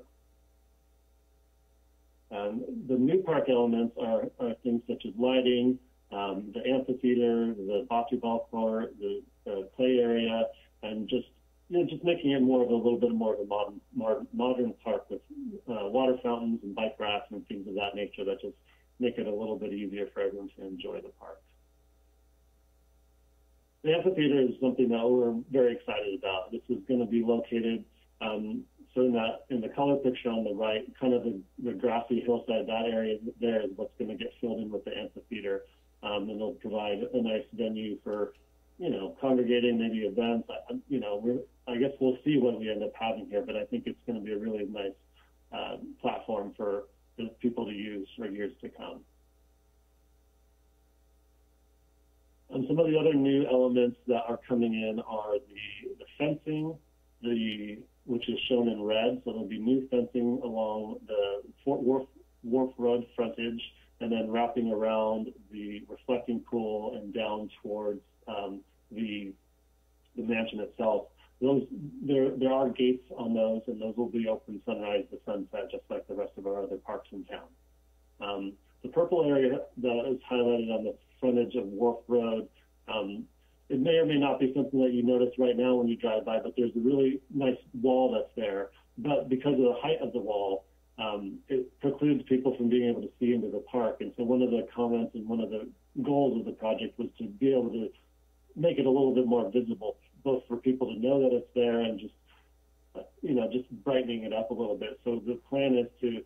Um, the new park elements are, are things such as lighting, um, the amphitheater, the Bocce ball court, the, the play area, and just you know, just making it more of a little bit more of a modern more modern park with uh, water fountains and bike racks and things of that nature that just make it a little bit easier for everyone to enjoy the park. The amphitheater is something that we're very excited about. This is going to be located um, so in that in the color picture on the right, kind of the, the grassy hillside, that area there is what's going to get filled in with the amphitheater, um, and it'll provide a nice venue for you know, congregating maybe events. I, you know, we're, I guess we'll see what we end up having here, but I think it's going to be a really nice uh, platform for people to use for years to come. And some of the other new elements that are coming in are the, the fencing, the which is shown in red. So there'll be new fencing along the Fort Worth, Wharf Road frontage, and then wrapping around the reflecting pool and down towards um, the the mansion itself. Those there there are gates on those, and those will be open sunrise to sunset, just like the rest of our other parks in town. Um, the purple area that is highlighted on the frontage of Wharf Road, um, it may or may not be something that you notice right now when you drive by, but there's a really nice wall that's there. But because of the height of the wall, um, it precludes people from being able to see into the park. And so one of the comments and one of the goals of the project was to be able to make it a little bit more visible, both for people to know that it's there and just, you know, just brightening it up a little bit. So the plan is to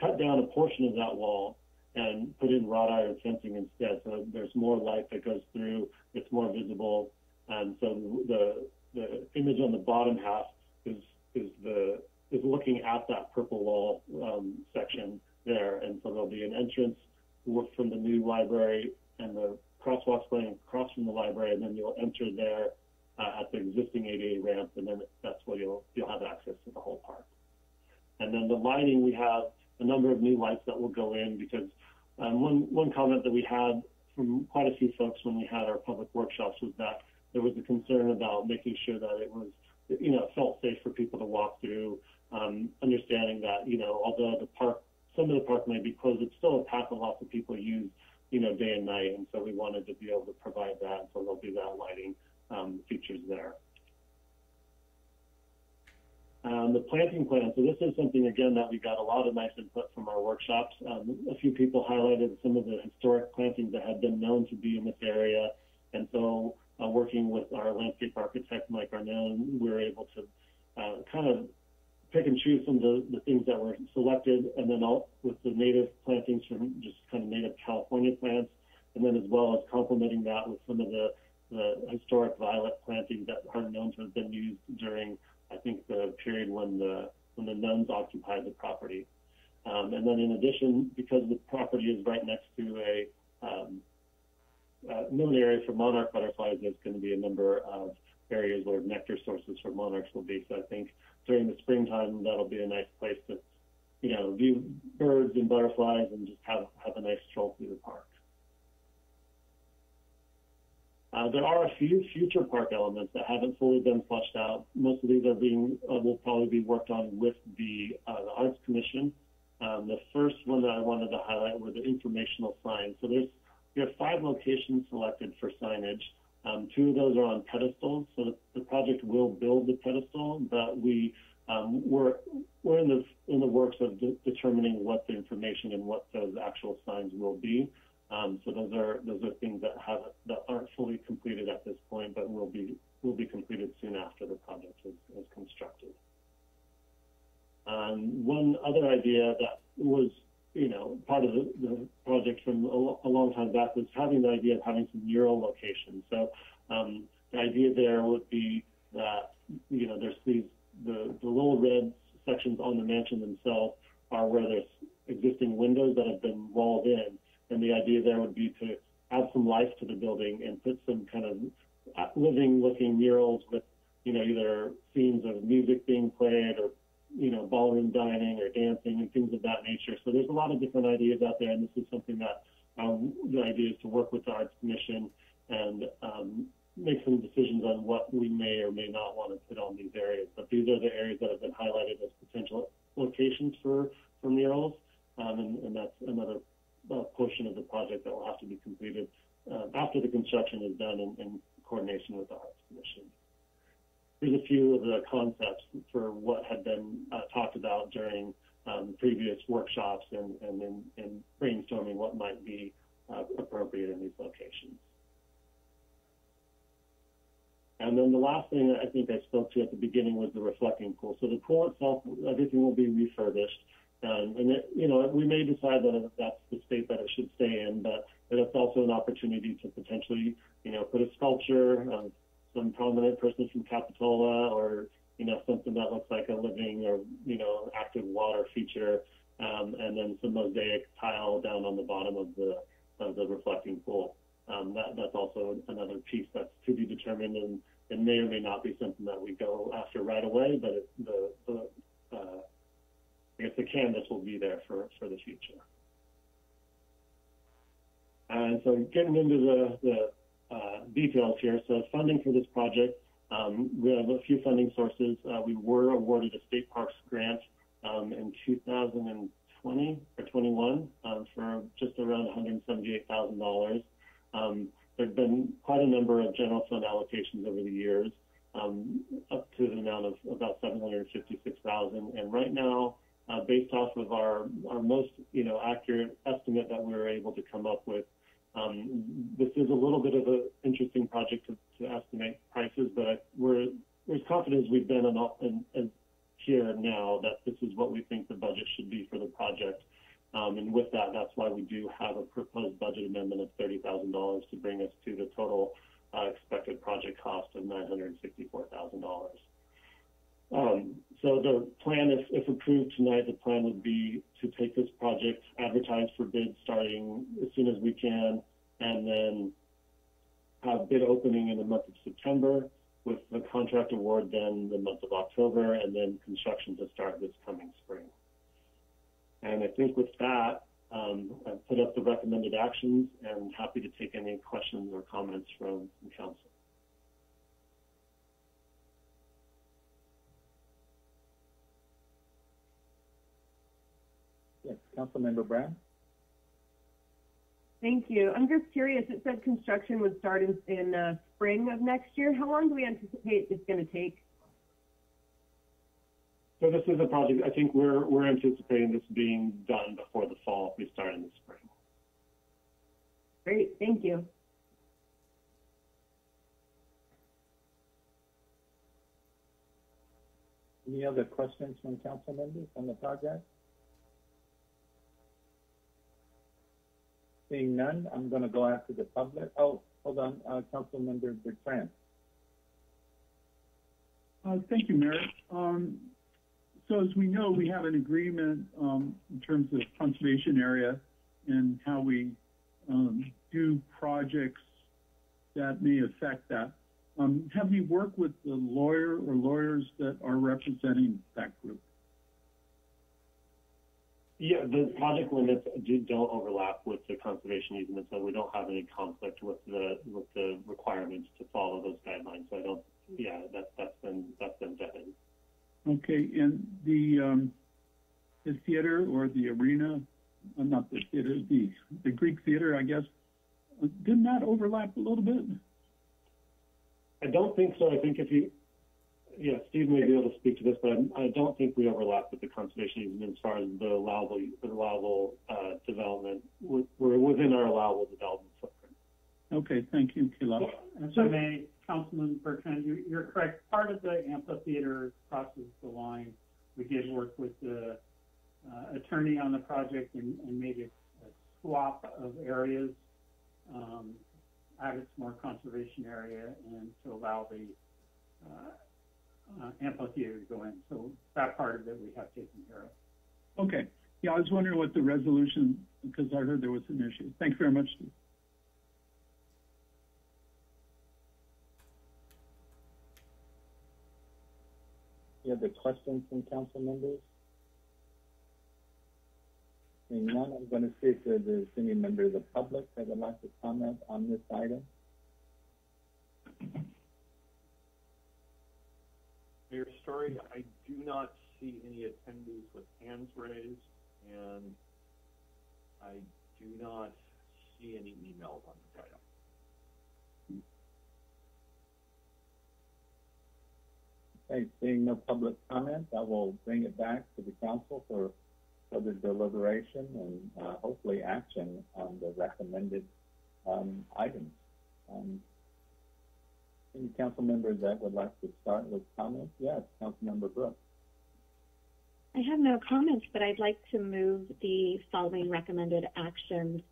cut down a portion of that wall and put in wrought iron fencing instead. So there's more light that goes through, it's more visible. And so the, the image on the bottom half is, is the, is looking at that purple wall um, section there. And so there'll be an entrance from the new library and the crosswalks going across from the library, and then you'll enter there uh, at the existing ADA ramp, and then that's where you'll you'll have access to the whole park. And then the lighting, we have a number of new lights that will go in because um, one one comment that we had from quite a few folks when we had our public workshops was that there was a concern about making sure that it was you know felt safe for people to walk through, um, understanding that you know although the park some of the park may be closed, it's still a path that lots of people use you know, day and night. And so we wanted to be able to provide that. So there'll be that lighting um, features there. Um, the planting plan. So this is something again that we got a lot of nice input from our workshops. Um, a few people highlighted some of the historic plantings that had been known to be in this area, and so uh, working with our landscape architect Mike Arnone, we were able to uh, kind of pick and choose some of the, the things that were selected, and then all with the native plantings from just kind of native California plants, and then as well as complementing that with some of the, the historic violet plantings that are known to have been used during, think, the period when the when the nuns occupied the property. Um, and then in addition, because the property is right next to a um, uh, known area for monarch butterflies, there's going to be a number of areas where nectar sources for monarchs will be. So I think during the springtime, that'll be a nice place to, you know, view birds and butterflies and just have, have a nice stroll through the park. Uh, there are a few future park elements that haven't fully been fleshed out. Most of these are being uh, will probably be worked on with the, uh, the Arts Commission. Um, the first one that I wanted to highlight were the informational signs. So there's we have five locations selected for signage. Um, two of those are on pedestals, so the, the project will build the pedestal, but we um, we're we're in the in the works of de determining what the information and what those actual signs will be. Um, so those are those are things that have that aren't fully completed at this point, but will be will be completed soon after the project is, is constructed. Um, one other idea that was you know, part of the, the project from a, a, long time back was having the idea of having some mural locations. So um, the idea there would be that, you know, there's these, the, the little red sections on the mansion themselves are where there's existing windows that have been walled in. And the idea there would be to add some life to the building and put some kind of uh, living looking murals with, you know, either scenes of music being played or, you know, ballroom dining or dancing and things of that nature. So there's a lot of different ideas out there, and this is something that um, the idea is to work with the Arts Commission and um, make some decisions on what we may or may not want to put on these areas. But these are the areas that have been highlighted as potential locations for, for murals, um, and, and that's another portion of the project that will have to be completed uh, after the construction is done in, in coordination with the Arts Commission. Here's a few of the concepts for what had been uh, talked about during um, previous workshops and, and in brainstorming what might be uh, appropriate in these locations. And then the last thing I think I spoke to at the beginning was the reflecting pool. So the pool itself, everything will be refurbished. Um, and it, you know, we may decide that that's the state that it should stay in, but it's also an opportunity to potentially, you know, put a sculpture of some prominent person from Capitola or, you know, something that looks like a living or, you know, active water feature, um, and then some mosaic tile down on the bottom of the, of the reflecting pool. Um, that, that's also another piece that's to be determined and it may or may not be something that we go after right away, but it, the, the uh, Guess the canvas will be there for, for the future. And so getting into the, the uh, details here, so funding for this project, um, we have a few funding sources. Uh, we were awarded a state parks grant um, in 2020 or 21 um, for just around $178,000. Um, there have been quite a number of general fund allocations over the years, um, up to the amount of about 756,000. And right now, uh, based off of our, our most you know accurate estimate that we were able to come up with, um, this is a little bit of an interesting project to, to estimate prices, but I, we're, we're as confident as we've been in, in, in here now that this is what we think the budget should be for the project. Um, and with that, that's why we do have a proposed budget amendment of $30,000 to bring us to the total uh, expected project cost of $964,000. Um, so the plan, if, if approved tonight, the plan would be to take this project, advertise for bids starting as soon as we can, and then have bid opening in the month of September with the contract award then the month of October, and then construction to start this coming spring. And I think with that, um, I've put up the recommended actions and happy to take any questions or comments from, from council. Yes, Councilmember Brown? Thank you. I'm just curious, it said construction would start in, in uh, spring of next year. How long do we anticipate it's going to take? So this is a project, I think we're, we're anticipating this being done before the fall if we start in the spring. Great, thank you. Any other questions from council members on the project? Seeing none, I'm going to go after the public. Oh, hold on, uh, Councilmember Bertrand. Uh, thank you, Mayor. Um, so as we know, we have an agreement um, in terms of conservation area and how we um, do projects that may affect that. Um, have you worked with the lawyer or lawyers that are representing that group? Yeah, the project limits do, don't overlap with the conservation easement, so we don't have any conflict with the with the requirements to follow those guidelines. So I don't, yeah, that that's been that's been vetted. Okay, and the um, the theater or the arena, uh, not the theater, the the Greek theater, I guess, uh, didn't that overlap a little bit? I don't think so. I think if you, yeah, Steve may be able to speak to this, but I, I don't think we overlap with the conservation easement as far as the allowable the allowable uh, development. We're, we're within our allowable development footprint. Okay, thank you, Kila. If I may, Councilman Bertrand, you, you're correct. Part of the amphitheater crosses the line. We did work with the uh, attorney on the project and, and made a, a swap of areas, um, added some more conservation area and to allow the uh, uh, amphitheater to go in. So that part of it we have taken care of. Okay. Yeah, I was wondering what the resolution, because I heard there was an issue. Thank you very much. Steve. have the questions from council members? Seeing none, I'm going to see if there's any member of the public that would like to comment on this item. Mayor Storey, I do not see any attendees with hands raised, and I do not see any emails on this item. Okay, seeing no public comment, I will bring it back to the council for further deliberation and uh, hopefully action on the recommended um, items. Um, any council members that would like to start with comments? Yes, Councilmember Brooks. I have no comments, but I'd like to move the following recommended actions.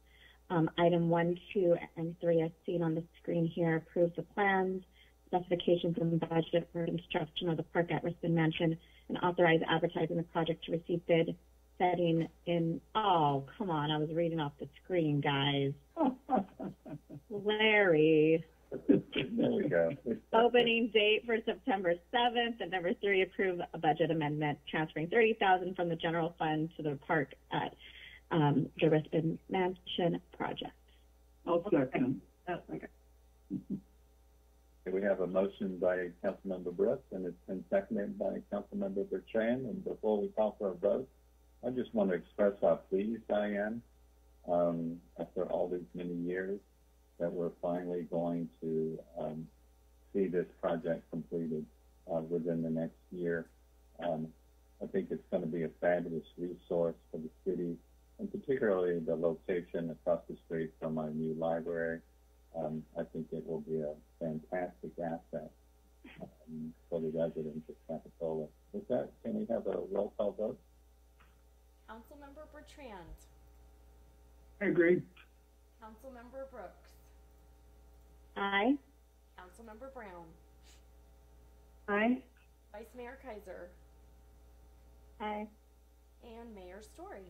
Um, item one, two, and three, as seen on the screen here, approve the plans, specifications, and budget for construction of the Park at Rispin Mansion, and authorize advertising the project to receive bid setting in, oh, come on, I was reading off the screen, guys. [laughs] Larry. There we go. Opening date for September 7th. And number three, approve a budget amendment transferring 30000 from the general fund to the park at um, the Rispin Mansion project. I'll second. Okay, we have a motion by Councilmember Brooks and it's been seconded by Councilmember Bertrand. And before we call for a vote, I just want to express how pleased I am um, after all these many years that we're finally going to um, see this project completed uh, within the next year. Um, I think it's going to be a fabulous resource for the city, and particularly the location across the street from our new library. Um, I think it will be a fantastic asset um, for the residents of Capitola. With that, can we have a roll call vote? Councilmember Bertrand. I agree. Councilmember Brooks. Aye. Councilmember Brown. Aye. Vice Mayor Keiser. Aye. And Mayor Storey.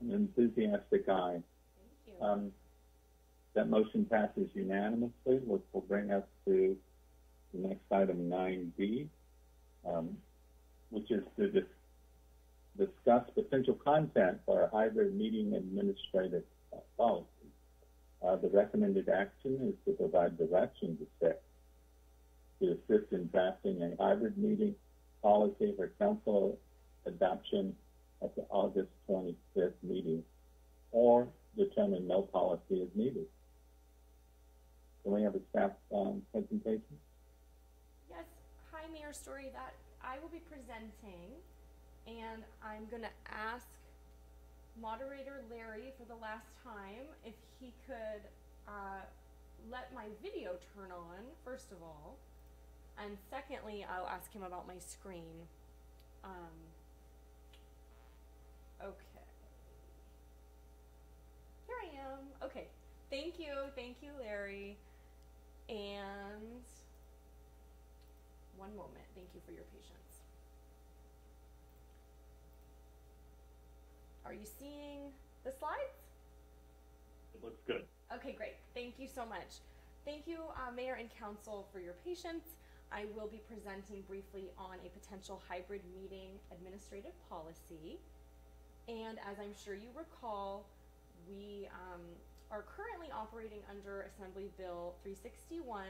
An enthusiastic aye. Thank you. Um, that motion passes unanimously, which will bring us to the next item, nine B, um, which is to dis- discuss potential content for a hybrid meeting administrative uh, policy. Uh, the recommended action is to provide direction to SIC to assist in drafting a hybrid meeting policy for council adoption at the August 25th meeting or determine no policy is needed. Can we have a staff um, presentation? Yes. Hi, Mayor Storey. That I will be presenting, and I'm gonna ask moderator Larry for the last time if he could uh, let my video turn on first of all, and secondly, I'll ask him about my screen. Um, okay. Here I am. Okay. Thank you. Thank you, Larry. And one moment. Thank you for your patience. Are you seeing the slides? It looks good. Okay, great. Thank you so much. Thank you, uh, Mayor and Council, for your patience. I will be presenting briefly on a potential hybrid meeting administrative policy. And as I'm sure you recall, we um, are currently operating under Assembly Bill 361.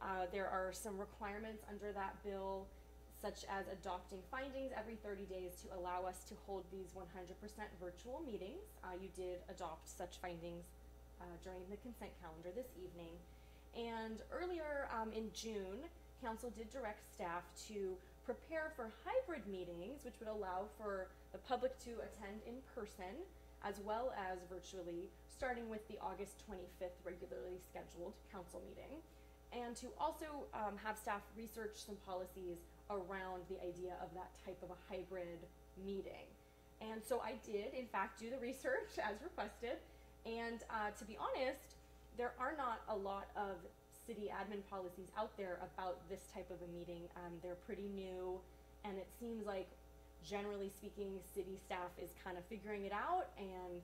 Uh, there are some requirements under that bill, such as adopting findings every 30 days to allow us to hold these 100% virtual meetings. Uh, you did adopt such findings uh, during the consent calendar this evening. And earlier um, in June, Council did direct staff to prepare for hybrid meetings, which would allow for the public to attend in person as well as virtually, starting with the August 25th regularly scheduled council meeting, and to also um, have staff research some policies around the idea of that type of a hybrid meeting. And so I did, in fact, do the [laughs] research as requested. And uh, to be honest, there are not a lot of city admin policies out there about this type of a meeting. Um, they're pretty new, and it seems like generally speaking, city staff is kind of figuring it out and,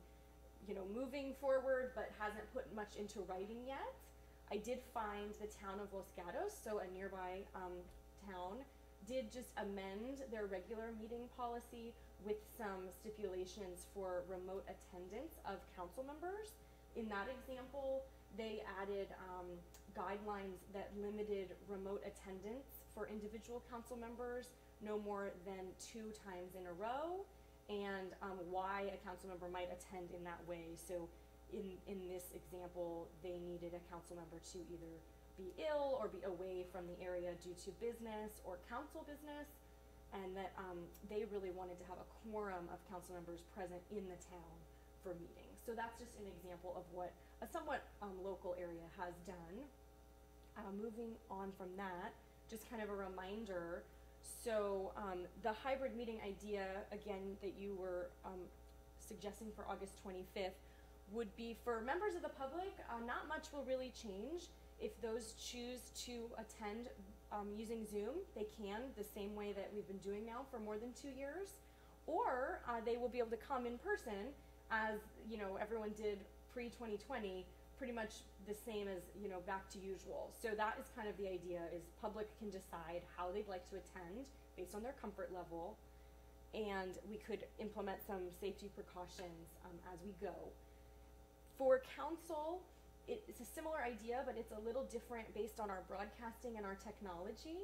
you know, moving forward, but hasn't put much into writing yet. I did find the town of Los Gatos, so a nearby um, town, did just amend their regular meeting policy with some stipulations for remote attendance of council members. In that example, they added um, guidelines that limited remote attendance for individual council members no more than two times in a row and um, why a council member might attend in that way. So in, in this example, they needed a council member to either be ill or be away from the area due to business or council business, and that um, they really wanted to have a quorum of council members present in the town for meetings. So that's just an example of what a somewhat um, local area has done. Uh, moving on from that, just kind of a reminder so um, the hybrid meeting idea, again, that you were um, suggesting for August 25th, would be for members of the public. Uh, not much will really change. If those choose to attend um, using Zoom, they can the same way that we've been doing now for more than two years, or uh, they will be able to come in person, as you know everyone did pre 2020 pretty much the same as you know back to usual. So that is kind of the idea is public can decide how they'd like to attend based on their comfort level. And we could implement some safety precautions um, as we go. For council it's a similar idea but it's a little different based on our broadcasting and our technology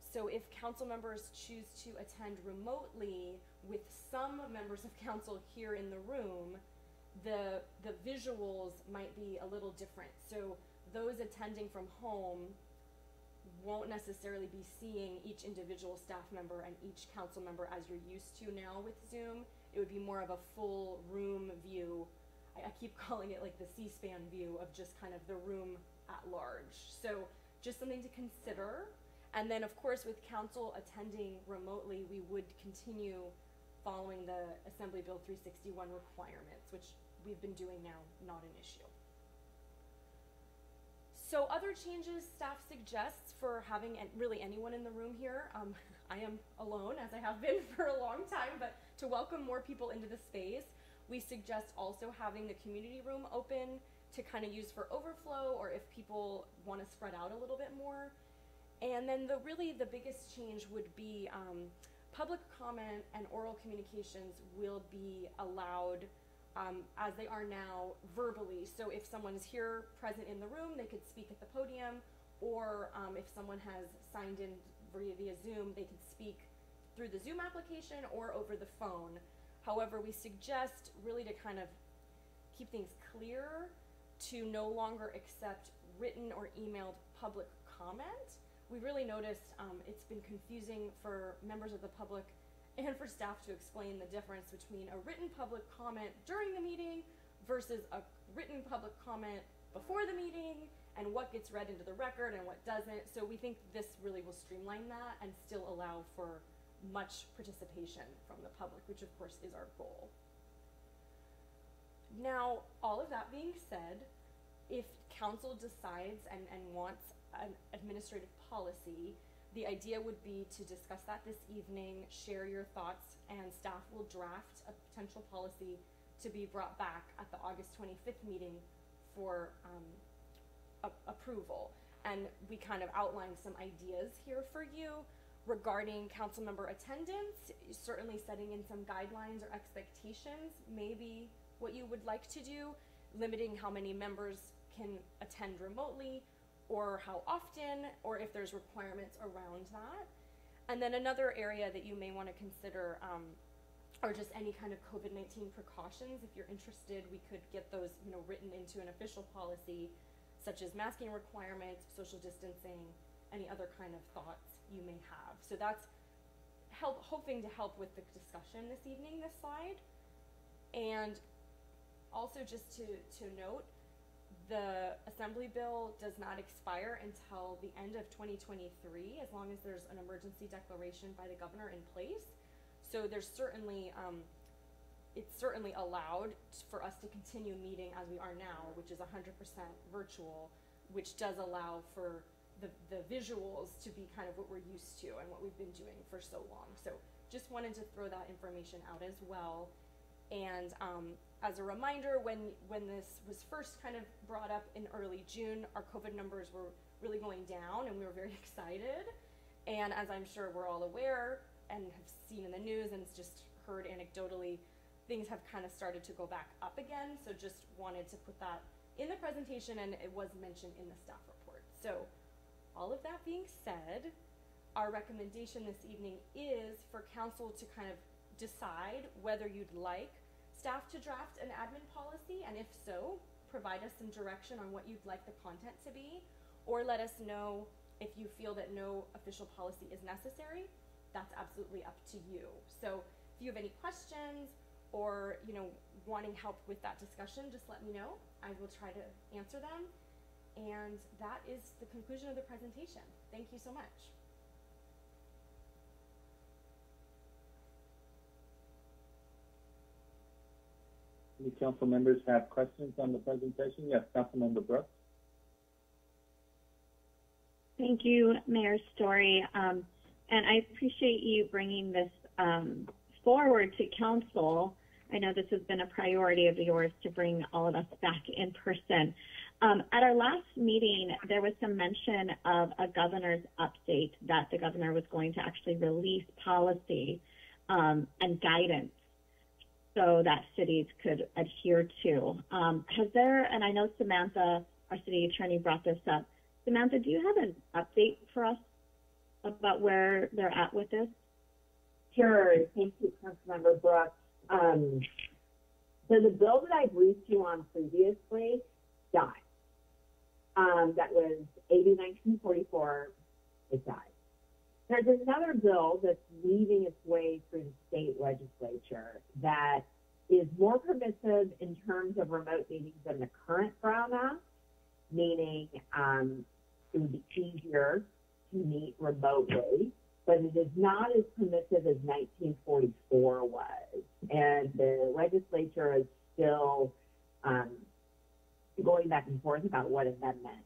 so if council members choose to attend remotely with some members of council here in the room the the visuals might be a little different. So those attending from home won't necessarily be seeing each individual staff member and each council member as you're used to now with Zoom. It would be more of a full room view. I, I keep [laughs] calling it like the C-SPAN view of just kind of the room at large. So just something to consider. And then, of course, with council attending remotely, we would continue following the Assembly Bill 361 requirements, which we've been doing now, not an issue. So other changes staff suggests for having really anyone in the room here, um, [laughs] I am alone as I have been [laughs] for a long time, but to welcome more people into the space, we suggest also having the community room open to kind of use for overflow or if people want to spread out a little bit more. And then the really the biggest change would be um, public comment and oral communications will be allowed um, as they are now verbally. So if someone is here present in the room, they could speak at the podium, or um, if someone has signed in via, via Zoom, they could speak through the Zoom application or over the phone. However, we suggest really to kind of keep things clear to no longer accept written or emailed public comment. We really noticed um, it's been confusing for members of the public [laughs] and for staff to explain the difference between a written public comment during the meeting versus a written public comment before the meeting and what gets read into the record and what doesn't. So we think this really will streamline that and still allow for much participation from the public, which of course is our goal. Now, all of that being said, if council decides and, and wants an administrative policy, the idea would be to discuss that this evening, share your thoughts, and staff will draft a potential policy to be brought back at the August 25th meeting for um, approval. And we kind of outlined some ideas here for you regarding council member attendance, certainly setting in some guidelines or expectations, maybe what you would like to do, limiting how many members can attend remotely, or how often, or if there's requirements around that. And then another area that you may want to consider um, are just any kind of COVID-19 precautions. If you're interested, we could get those, you know, written into an official policy, such as masking requirements, social distancing, any other kind of thoughts you may have. So that's help, hoping to help with the discussion this evening, this slide. And also just to, to note, the assembly bill does not expire until the end of 2023 as long as there's an emergency declaration by the governor in place so there's certainly um, it's certainly allowed for us to continue meeting as we are now which is 100% virtual which does allow for the, the visuals to be kind of what we're used to and what we've been doing for so long so just wanted to throw that information out as well and um, as a reminder, when when this was first kind of brought up in early June, our COVID numbers were really going down, and we were very [laughs] excited. And as I'm sure we're all aware and have seen in the news and just heard anecdotally, things have kind of started to go back up again. So just wanted to put that in the presentation and it was mentioned in the staff report. So all of that being said, our recommendation this evening is for council to kind of decide whether you'd like staff to draft an admin policy, and if so, provide us some direction on what you'd like the content to be, or let us know if you feel that no official policy is necessary. That's absolutely up to you. So if you have any questions or you know wanting help with that discussion, just let me know. I will try to answer them. And that is the conclusion of the presentation. Thank you so much. Any council members have questions on the presentation? Yes, Councilmember Brooks. Thank you, Mayor Storey. Um, and I appreciate you bringing this um, forward to council. I know this has been a priority of yours to bring all of us back in person. Um, at our last meeting, there was some mention of a governor's update that the governor was going to actually release policy um, and guidance so that cities could adhere to. Um, has there, and I know Samantha, our city attorney, brought this up. Samantha, do you have an update for us about where they're at with this? Sure. Thank you, Councilmember Brooks. Um, so the bill that I briefed you on previously died. Um, that was AB 1944. It died. There's another bill that's weaving its way through the state legislature that is more permissive in terms of remote meetings than the current Brown Act, meaning um, it would be easier to meet remotely, but it is not as permissive as 1944 was. And the legislature is still um, going back and forth about what amendment.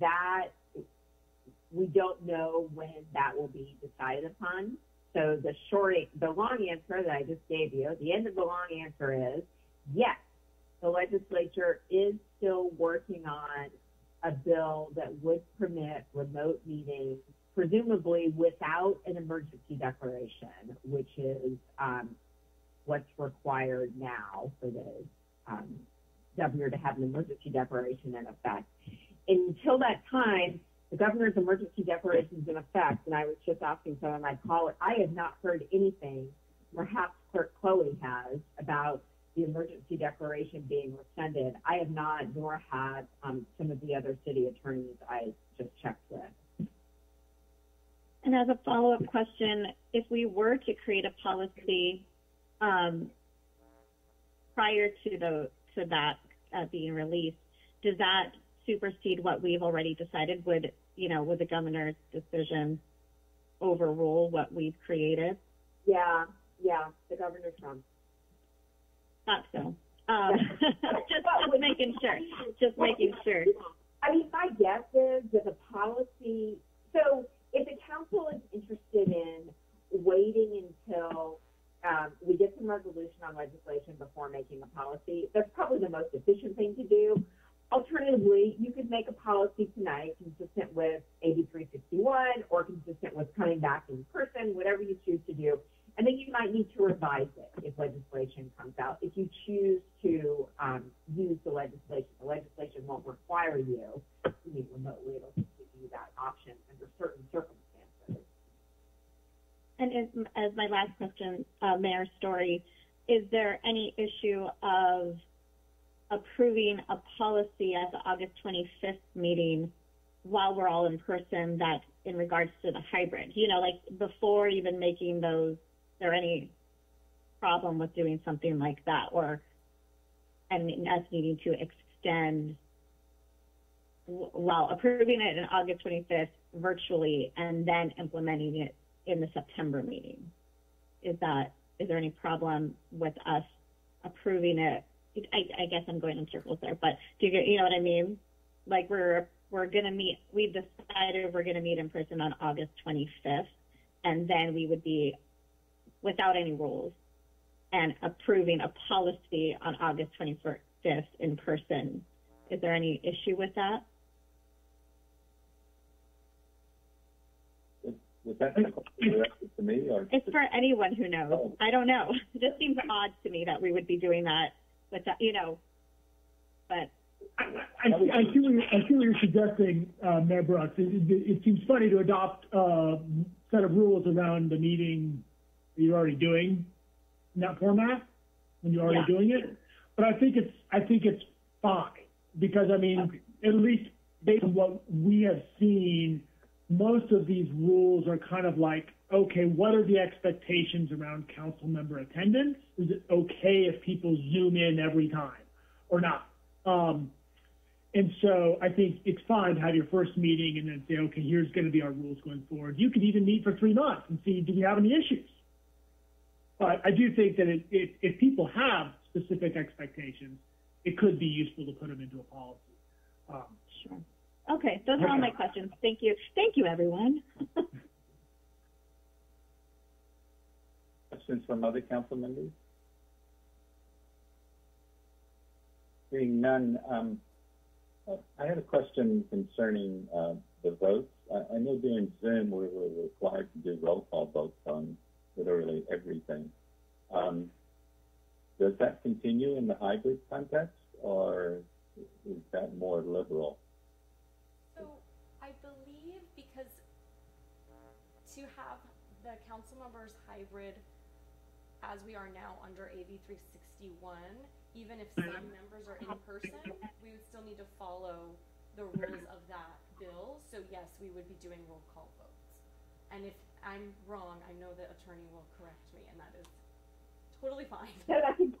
That we don't know when that will be decided upon. So the short, the long answer that I just gave you, the end of the long answer is yes, the legislature is still working on a bill that would permit remote meetings, presumably without an emergency declaration, which is um, what's required now for the um, governor to have an emergency declaration in effect. Until that time, the governor's emergency declaration is in effect, and I was just asking some of my colleagues, I have not heard anything, perhaps Clerk Chloe has, about the emergency declaration being rescinded. I have not, nor have um, some of the other city attorneys I just checked with. And as a follow-up question, if we were to create a policy um, prior to the to that uh, being released, does that supersede what we've already decided? Would you know, would the governor's decision overrule what we've created? Yeah, yeah, the governor's wrong. Thought so. Um, [laughs] just, just making sure. Just making sure. I mean, my guess is that the policy. So, if the council is interested in waiting until um, we get some resolution on legislation before making a policy, that's probably the most efficient thing to do. Alternatively, you could make a policy tonight consistent with AB 361 or consistent with coming back in person, whatever you choose to do. And then you might need to revise it if legislation comes out. If you choose to um, use the legislation, the legislation won't require you to meet remotely. It'll give you that option under certain circumstances. And as, as my last question, uh, Mayor Storey, is there any issue of approving a policy at the August 25th meeting while we're all in person that in regards to the hybrid, you know, like before even making those, is there any problem with doing something like that or and us needing to extend while approving it in August 25th virtually and then implementing it in the September meeting? Is that, is there any problem with us approving it I, I guess I'm going in circles there, but do you get, you know what I mean? Like we're we're gonna meet. We've decided we're gonna meet in person on August 25th, and then we would be without any rules and approving a policy on August 25th in person. Is there any issue with that? Was that directed to me or? It's for anyone who knows. I don't know. It just seems odd to me that we would be doing that, but that, you know, but I, I see what you're, I see what you're suggesting, uh, Mayor Brooks. It, it, it seems funny to adopt a set of rules around the meeting that you're already doing in that format when you're already Yeah. doing it. But I think it's, I think it's fine because I mean, at least based on what we have seen, most of these rules are kind of like, okay, what are the expectations around council member attendance? Is it okay if people zoom in every time or not? Um, and so I think it's fine to have your first meeting and then say, okay, here's going to be our rules going forward. You could even meet for three months and see, do we have any issues? But I do think that it, it, if people have specific expectations, it could be useful to put them into a policy. Um, sure. Okay, those are all my questions. Thank you. Thank you, everyone. [laughs] Questions from other council members? Seeing none, um, I had a question concerning, uh, the votes. I, I know during Zoom, we were required to do roll call votes on literally everything. Um, does that continue in the hybrid context, or is that more liberal? So I believe because to have the council members hybrid as we are now under AB three sixty-one, even if some members are in person, we would still need to follow the rules of that bill. So yes, we would be doing roll call votes. And if I'm wrong, I know the attorney will correct me, and that is totally fine. [laughs]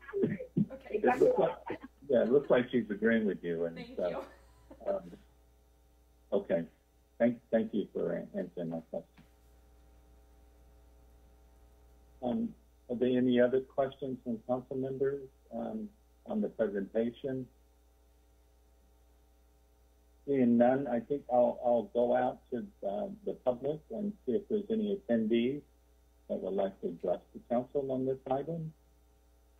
Okay. It looks like, yeah, it looks like she's agreeing with you, and Thank so. you. Um, okay, thank, thank you for answering my question. Um, are there any other questions from council members, um, on the presentation? Seeing none, I think I'll, I'll go out to, um, the public and see if there's any attendees that would like to address the council on this item,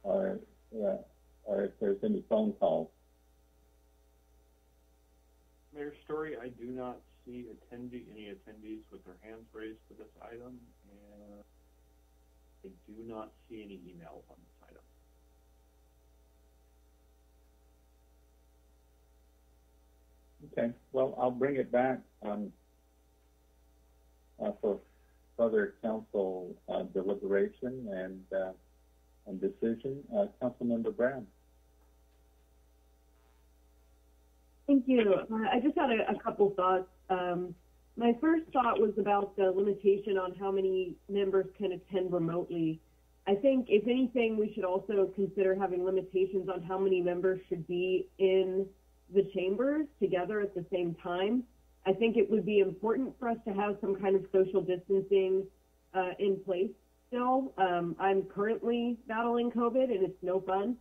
or, uh, or if there's any phone calls. Mayor Storey, I do not see attendee, any attendees with their hands raised for this item, and I do not see any emails on this item. Okay, well, I'll bring it back, um, uh, for further council, uh, deliberation and, uh, and decision. Uh, Councilmember Brown. Thank you. Uh, I just had a, a couple thoughts. Um, my first thought was about the limitation on how many members can attend remotely. I think, if anything, we should also consider having limitations on how many members should be in the chambers together at the same time. I think it would be important for us to have some kind of social distancing uh, in place still. Um, I'm currently battling COVID, and it's no fun.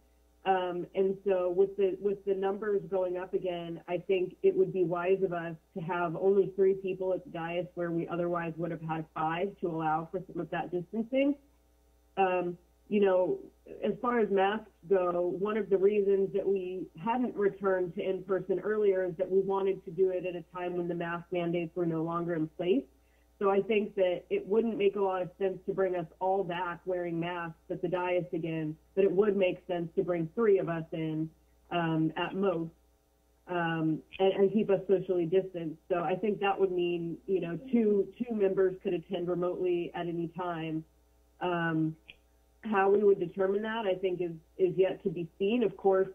Um, and so with the with the numbers going up again, I think it would be wise of us to have only three people at the dais where we otherwise would have had five to allow for some of that distancing. Um, you know, as far as masks go, one of the reasons that we hadn't returned to in-person earlier is that we wanted to do it at a time when the mask mandates were no longer in place. So I think that it wouldn't make a lot of sense to bring us all back wearing masks at the dais again, but it would make sense to bring three of us in um, at most um, and, and keep us socially distanced. So I think that would mean, you know, two two members could attend remotely at any time. Um, how we would determine that, I think, is is yet to be seen. Of course,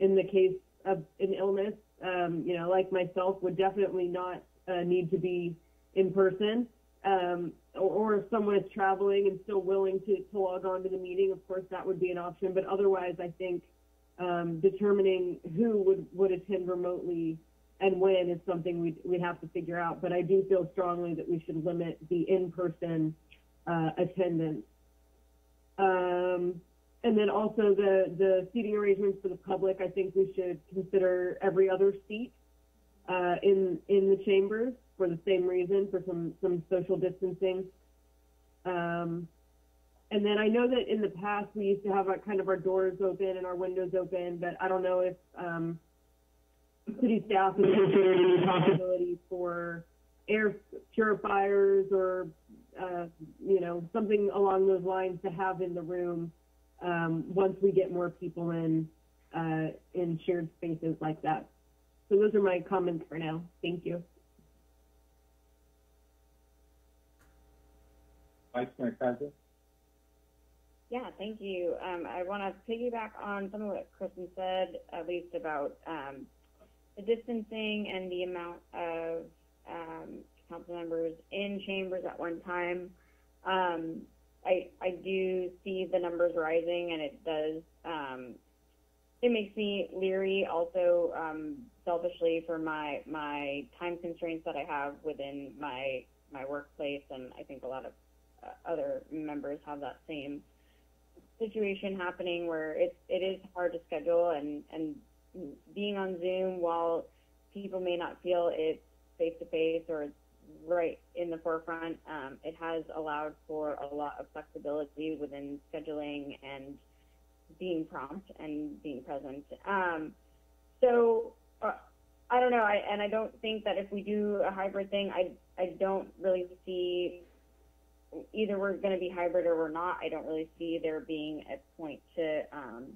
in the case of an illness, um, you know, like myself, would definitely not uh, need to be in person. Um, or, if someone is traveling and still willing to, to log on to the meeting, of course, that would be an option. But otherwise, I think um, determining who would, would attend remotely and when is something we'd, we'd have to figure out. But I do feel strongly that we should limit the in-person uh, attendance. Um, and then also the, the seating arrangements for the public, I think we should consider every other seat uh, in, in the chambers for the same reason, for some, some social distancing. Um, and then I know that in the past we used to have our, kind of our doors open and our windows open, but I don't know if um, city staff has considered any possibility for air purifiers or uh, you know, something along those lines to have in the room um, once we get more people in uh, in shared spaces like that. So those are my comments for now. Thank you. Yeah, thank you. Um, I want to piggyback on some of what Kristen said, at least about um, the distancing and the amount of um, council members in chambers at one time. Um, I I do see the numbers rising, and it does. Um, it makes me leery, also um, selfishly for my my time constraints that I have within my my workplace, and I think a lot of other members have that same situation happening where it's it is hard to schedule and and being on Zoom while people may not feel it's face to face or it's right in the forefront, um, it has allowed for a lot of flexibility within scheduling and being prompt and being present. Um, so uh, I don't know, I, and I don't think that if we do a hybrid thing, I I don't really see either we're going to be hybrid or we're not. I don't really see there being a point to um,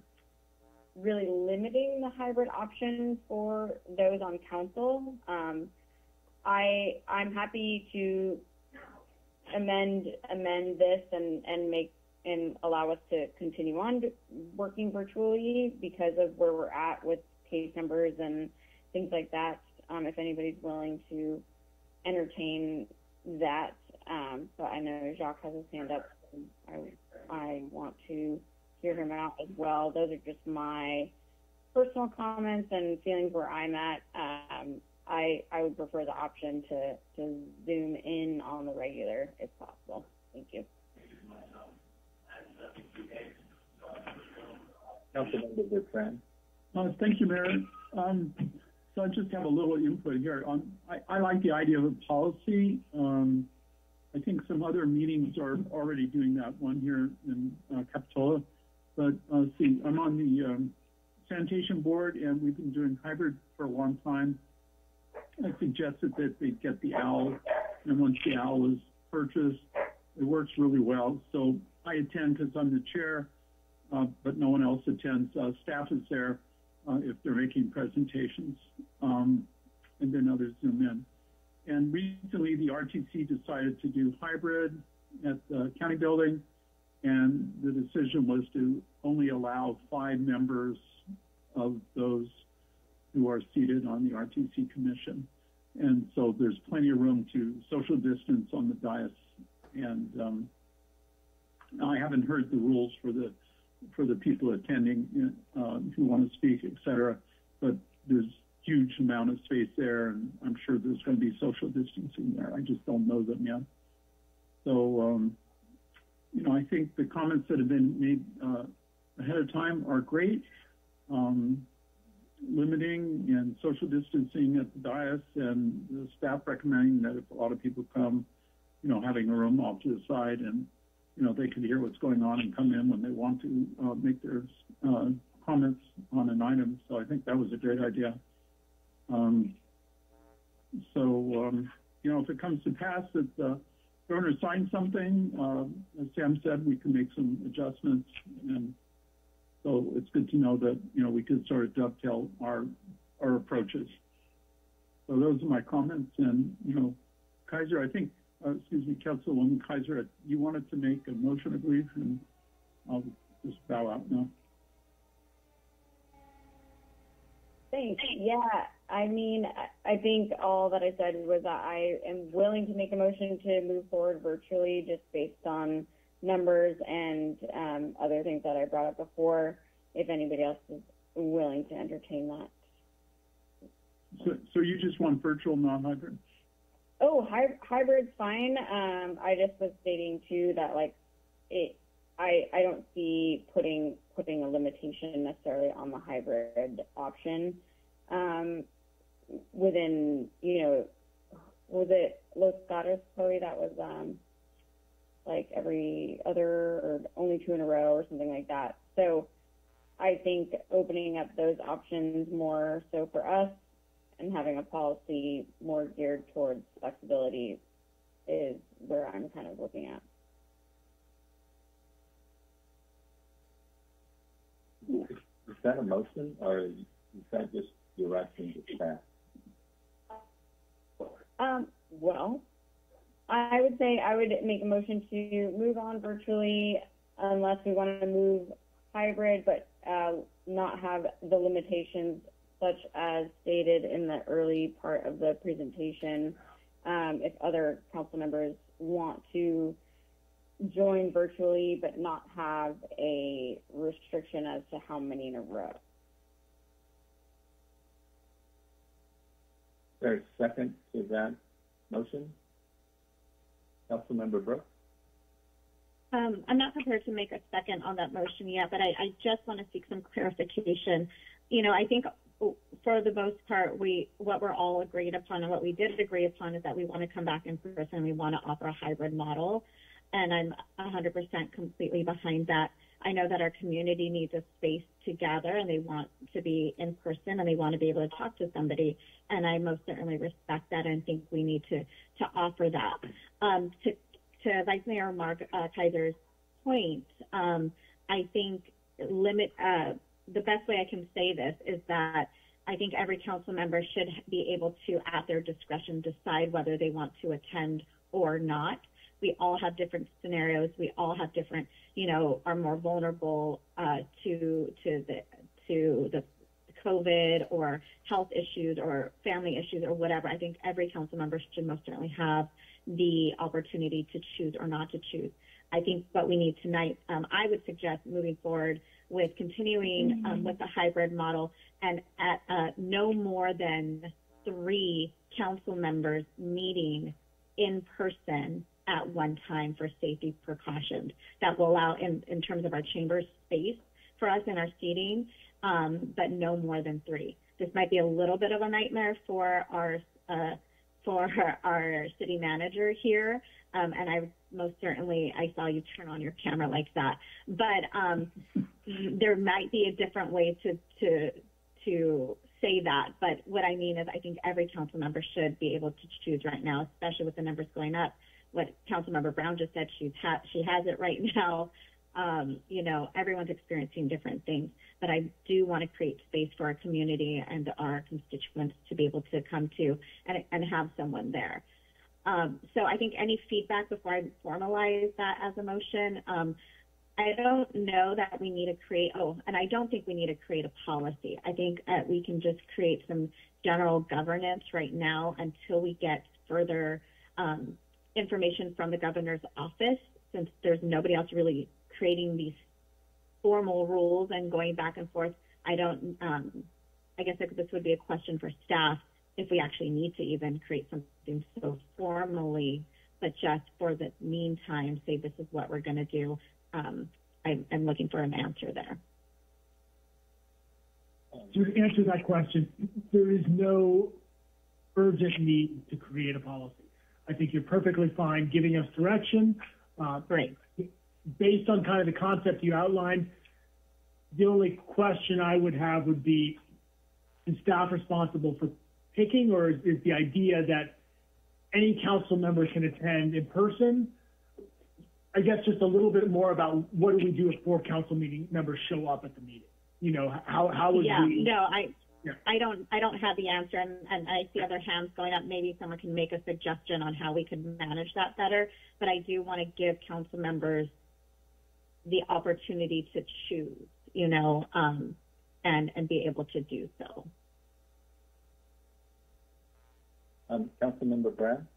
really limiting the hybrid option for those on council. Um, I I'm happy to amend amend this and and make and allow us to continue on working virtually because of where we're at with case numbers and things like that. Um, if anybody's willing to entertain that, um, but I know Jacques has his hand up. I I want to hear him out as well. Those are just my personal comments and feelings where I'm at. Um, I I would prefer the option to to zoom in on the regular if possible. Thank you. Councilmember Bertrand? Uh, thank you, Mayor. Um, so I just have a little input here. Um, I, I like the idea of a policy. Um, I think some other meetings are already doing that, one here in uh, Capitola. But uh, see, I'm on the um, sanitation board and we've been doing hybrid for a long time. I suggested that they get the OWL, and once the OWL is purchased, it works really well. So I attend because I'm the chair, uh, but no one else attends. Uh, staff is there uh, if they're making presentations, um, and then others zoom in. And recently, the RTC decided to do hybrid at the county building, and the decision was to only allow five members of those who are seated on the RTC commission. And so there's plenty of room to social distance on the dais. And um, I haven't heard the rules for the for the people attending uh, who want to speak, et cetera, but there's huge amount of space there, and I'm sure there's going to be social distancing there. I just don't know them yet. So, um, you know, I think the comments that have been made uh, ahead of time are great. Um, limiting and social distancing at the dais and the staff recommending that if a lot of people come, you know, having a room off to the side and, you know, they can hear what's going on and come in when they want to uh, make their uh, comments on an item. So I think that was a great idea. Um, so, um, you know, if it comes to pass that the governor signs something, uh, as Sam said, we can make some adjustments and so it's good to know that, you know, we could sort of dovetail our, our approaches. So those are my comments. And, you know, Keiser, I think, uh, excuse me, Councilwoman Keiser, you wanted to make a motion, I believe, and I'll just bow out now. Thanks. Yeah, I mean, I think all that I said was that I am willing to make a motion to move forward virtually just based on numbers and um, other things that I brought up before, if anybody else is willing to entertain that. So, so you just want virtual, non-hybrid? Oh, hy- hybrid's fine. Um, I just was stating too that like it, I I don't see putting putting a limitation necessarily on the hybrid option. Um, within you know, was it Los Gatos, Chloe? That was um, like every other or only two in a row or something like that. So I think opening up those options more so for us and having a policy more geared towards flexibility is where I'm kind of looking at. Is that a motion or is that just directing to staff? Um, well, I would say I would make a motion to move on virtually unless we want to move hybrid, but uh, not have the limitations such as stated in the early part of the presentation. Um, if other council members want to join virtually but not have a restriction as to how many in a row. There a second to that motion? Councilmember Brooks? Um, I'm not prepared to make a second on that motion yet, but I, I just want to seek some clarification. You know, I think for the most part, we what we're all agreed upon and what we did agree upon is that we want to come back in person. We want to offer a hybrid model, and I'm 100% completely behind that. I know that our community needs a space to gather, and they want to be in person, and they want to be able to talk to somebody. And I most certainly respect that, and think we need to to offer that. Um, to to Vice Mayor Mark uh, Keiser's point, um, I think limit uh, the best way I can say this is that I think every council member should be able to, at their discretion, decide whether they want to attend or not. We all have different scenarios. We all have different, you know, are more vulnerable uh, to to the to the COVID or health issues or family issues or whatever. I think every council member should most certainly have the opportunity to choose or not to choose. I think what we need tonight, um, I would suggest moving forward with continuing um, with the hybrid model and at uh, no more than three council members meeting in person at one time for safety precautions. That will allow, in, in terms of our chamber space for us in our seating, um, but no more than three. This might be a little bit of a nightmare for our uh, for our city manager here, um, and I most certainly I saw you turn on your camera like that. But um, there might be a different way to to to say that. But what I mean is, I think every council member should be able to choose right now, especially with the numbers going up. What Councilmember Brown just said, she's ha- she has it right [laughs] now. Um, you know, everyone's experiencing different things, but I do want to create space for our community and our constituents to be able to come to and, and have someone there. Um, so I think any feedback before I formalize that as a motion, um, I don't know that we need to create, oh, and I don't think we need to create a policy. I think uh, we can just create some general governance right now until we get further um, information from the governor's office, since there's nobody else really creating these formal rules and going back and forth. I don't, um, I guess this would be a question for staff if we actually need to even create something so formally, but just for the meantime, say this is what we're going to do. Um, I, I'm looking for an answer there. To answer that question, there is no urgent need to create a policy. I think you're perfectly fine giving us direction. Uh, Great. Based on kind of the concept you outlined, the only question I would have would be, is staff responsible for picking, or is, is the idea that any council member can attend in person? I guess just a little bit more about what do we do if four council meeting members show up at the meeting? You know, how, how would yeah, we? no, I, Yeah. I don't, I don't have the answer, and, and I see other hands going up. Maybe someone can make a suggestion on how we could manage that better. But I do want to give council members the opportunity to choose, you know, um, and and be able to do so. Um, Councilmember Brown?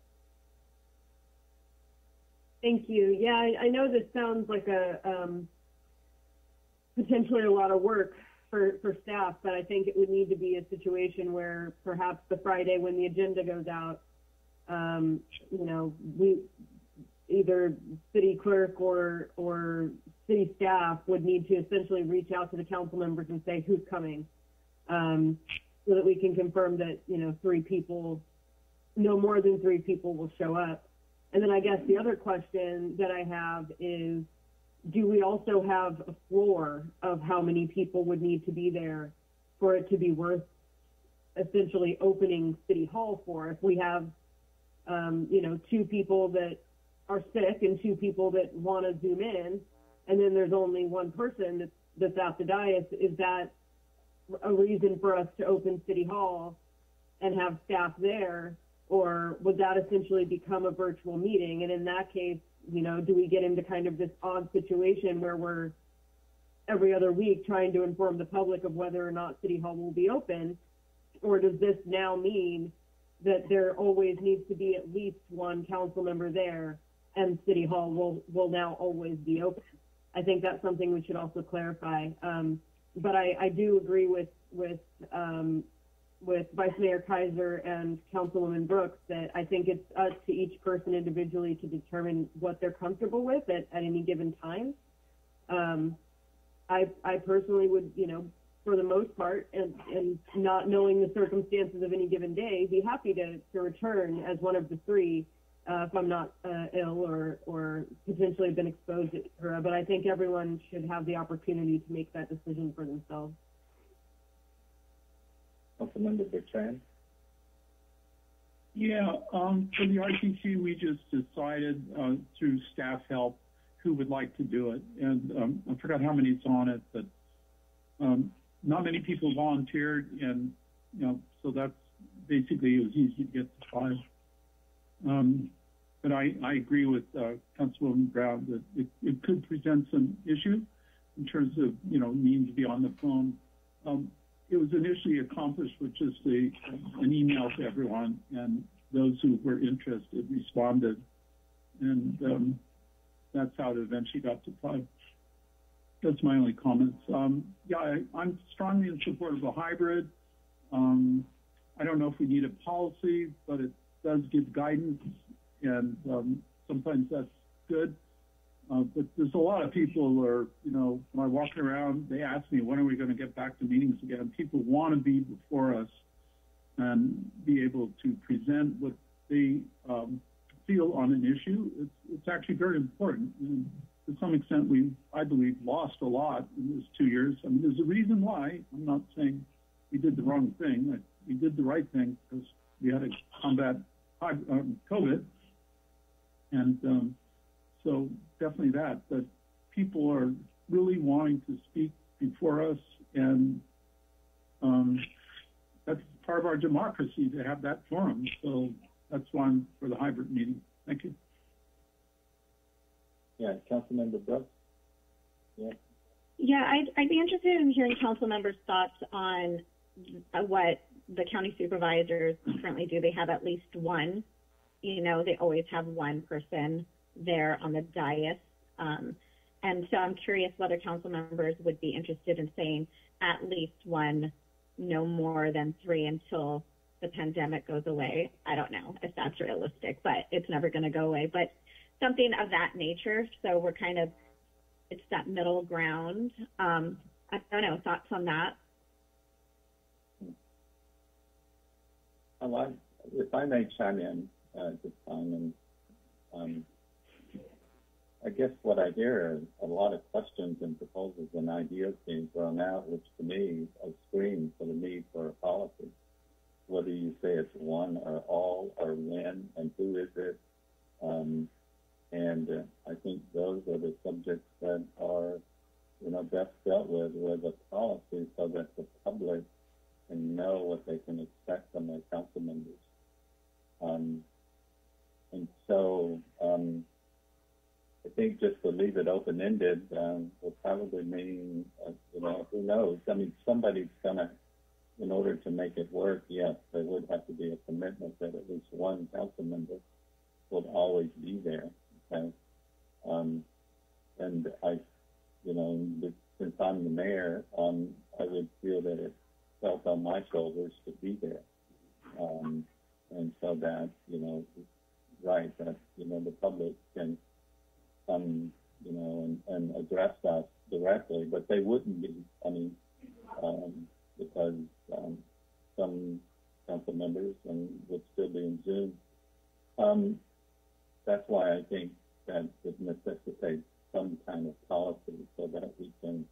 Thank you. Yeah, I, I know this sounds like a um, potentially a lot of work for, for staff, but I think it would need to be a situation where perhaps the Friday when the agenda goes out, um, you know, we either city clerk or or city staff would need to essentially reach out to the council members and say who's coming, um, so that we can confirm that you know three people, no more than three people will show up. And then I guess the other question that I have is, do we also have a floor of how many people would need to be there for it to be worth essentially opening City Hall for? If we have um, you know, two people that are sick and two people that want to zoom in, and then there's only one person that's, that's at the dais, is that a reason for us to open City Hall and have staff there? Or would that essentially become a virtual meeting? And in that case, you know, do we get into kind of this odd situation where we're every other week trying to inform the public of whether or not City Hall will be open? Or does this now mean that there always needs to be at least one council member there and City Hall will, will now always be open? I think that's something we should also clarify. Um, but I, I do agree with, with, um, with Vice Mayor Keiser and Councilwoman Brooks that I think it's up to each person individually to determine what they're comfortable with at, at any given time. Um, I, I personally would, you know, for the most part, and, and not knowing the circumstances of any given day, be happy to, to return as one of the three uh, if I'm not uh, ill or, or potentially been exposed to. But I think everyone should have the opportunity to make that decision for themselves. Councilmember Bertrand? Yeah, um, for the RTC, we just decided uh, through staff help who would like to do it. And um, I forgot how many's on it, but um, not many people volunteered. And, you know, so that's basically it was easy to get to five. Um, but I, I agree with uh, Councilwoman Brown that it, it could present some issues in terms of, you know, needing to be on the phone. It was initially accomplished with just a, an email to everyone, and those who were interested responded. And um, that's how it eventually got five. That's my only comments. Um, yeah, I, I'm strongly in support of a hybrid. Um, I don't know if we need a policy, but it does give guidance, and um, sometimes that's good. Uh, but there's a lot of people who are, you know, when I walk around, they ask me, when are we going to get back to meetings again? People want to be before us and be able to present what they um, feel on an issue. It's, it's actually very important. And to some extent, we, I believe, lost a lot in those two years. I mean, there's a reason why. I'm not saying we did the wrong thing. We did the right thing because we had to combat um, COVID. And um, so definitely that. But people are really wanting to speak before us, and um, that's part of our democracy to have that forum. So that's why I'm for the hybrid meeting. Thank you. Yeah, Councilmember Brooks? Yeah. Yeah, I'd, I'd be interested in hearing council members' thoughts on what the county supervisors currently do. They have at least one, you know, they always have one person there on the dais. Um, and so I'm curious whether council members would be interested in saying at least one, no more than three until the pandemic goes away. I don't know if that's realistic, but it's never going to go away. But something of that nature. So we're kind of, it's that middle ground. Um, I don't know, thoughts on that? I if I may chime in uh, this and um, I guess what I hear is a lot of questions and proposals and ideas being thrown out, which to me screams for the need for a policy. Whether you say it's one or all or when and who is it, um, and uh, I think those are the subjects that are, you know, best dealt with with a policy so that the public can know what they can expect from their council members. Um, and so um, I think just to leave it open-ended um, will probably mean, uh, you know, who knows? I mean, somebody's going to, in order to make it work, yes, there would have to be a commitment that at least one council member will always be there. Okay? Um, and I, you know, since I'm the mayor, um, I would feel that it felt on my shoulders to be there. Um, and so that, you know, right, that, you know, the public can you know, and, and address us directly, but they wouldn't be, I mean, um, because um, some council members and would still be in Zoom. Um, that's why I think that it necessitates some kind of policy so that we can,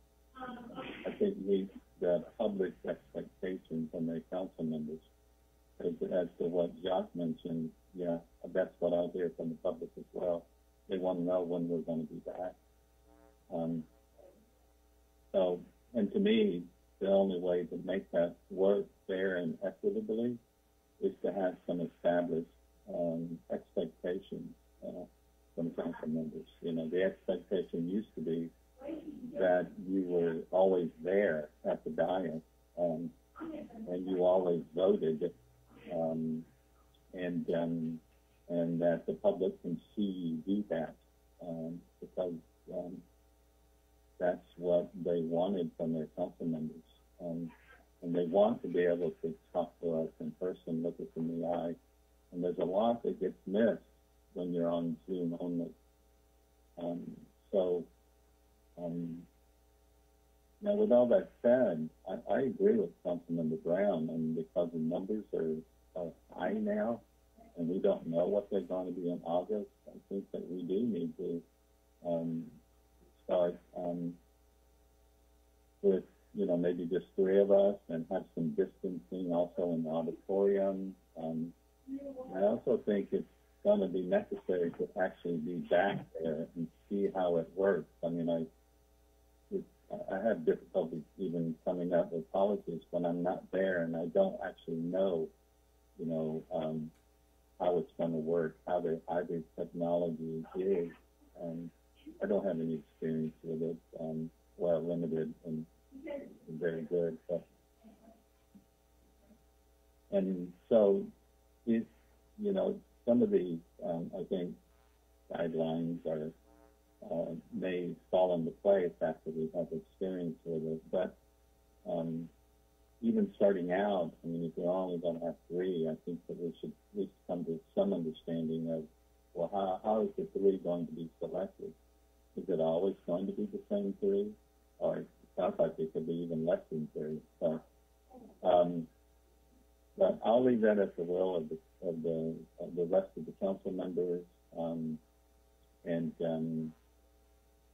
I think, meet the public's expectations and their council members. As, as to what Jacques mentioned, yeah, that's what I hear from the public as well. They want to know when we're going to be back. Um, so, and to me, the only way to make that work fair and equitably is to have some established um, expectations uh, from council members. You know, the expectation used to be that you were always there at the dais um, and you always voted, um, and um, and that the public can see do that um, because um, that's what they wanted from their council members. Um, and they want to be able to talk to us in person, look us in the eye. And there's a lot that gets missed when you're on Zoom only. Um, so, um, now with all that said, I, I agree with Councilmember Brown, and because the numbers are, are high now, and we don't know what they're going to be in August, I think that we do need to um, start um, with, you know, maybe just three of us and have some distancing also in the auditorium. Um, I also think it's going to be necessary to actually be back there and see how it works. I mean, I I have difficulty even coming up with policies when I'm not there and I don't actually know, you know, um, how it's going to work, how the hybrid technology is. Um, I don't have any experience with it. Um, well, limited and, and very good, but and so it's you know some of the, um, I think guidelines are uh, may fall into place after we have experience with it. But um, even starting out, I mean, if we're only going to have three, I think that we should at least come to some understanding of, well, how, how is the three going to be selected? Is it always going to be the same three? Or it sounds like it could be even less than three. So, um, but I'll leave that at the will of the, of the, of the rest of the council members. Um, and um,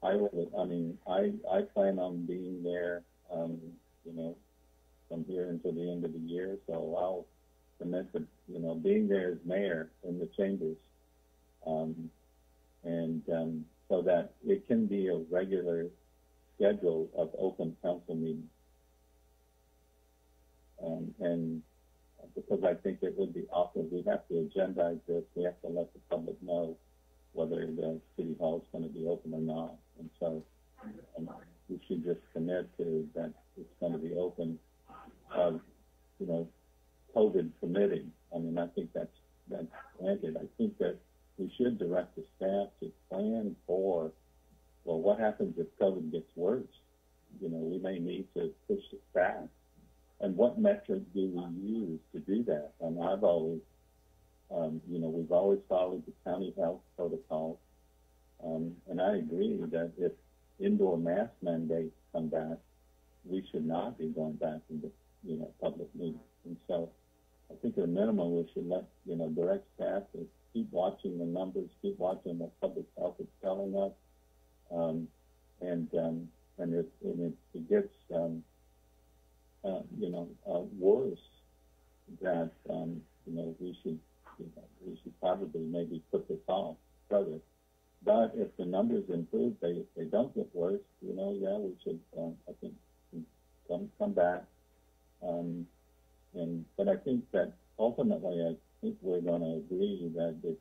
I will. I mean, I I plan on being there. Um, you know, from here until the end of the year. So I'll commit to you know being there as mayor in the chambers, um, and um, so that it can be a regular schedule of open council meetings. Um, and because I think it would be awful, we have to agendize this. We have to let the public know whether the city hall is going to be open or not. And so um, we should just commit to that it's going to be open, uh, you know, COVID permitting. I mean, I think that's, that's granted. I think that we should direct the staff to plan for, well, what happens if COVID gets worse? You know, we may need to push it back. And what metric do we use to do that? And I've always um, you know, we've always followed the county health protocols. Um, and I agree that if indoor mask mandates come back, we should not be going back into, you know, public meetings. And so I think at a minimum we should let, you know, direct staff to keep watching the numbers, keep watching what public health is telling us. Um, and, um, and if, and if it gets, um, uh, you know, uh, worse, that, um, you know, we should you know, we should probably maybe put this off further. But if the numbers improve, they they don't get worse, you know, yeah, we should um, I think come come back. Um, and but I think that ultimately, I think we're going to agree that it's,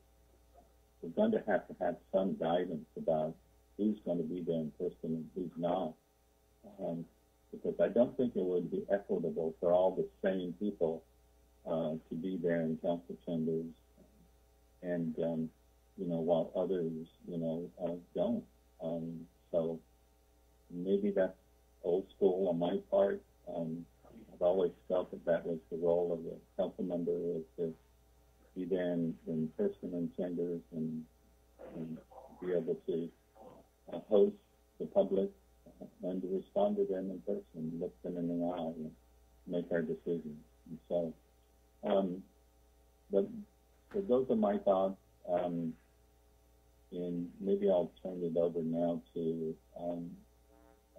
we're going to have to have some guidance about who's going to be there in person and who's not. Um, because I don't think it would be equitable for all the same people uh, to be there in council chambers, and um, you know, while others, you know, uh, don't. Um, so maybe that's old school on my part. Um, I've always felt that that was the role of the council member is to be there in, in person in chambers and, and be able to uh, host the public and to respond to them in person, look them in the eye, and make our decisions. And so um, but those are my thoughts. Um, and maybe I'll turn it over now to, um,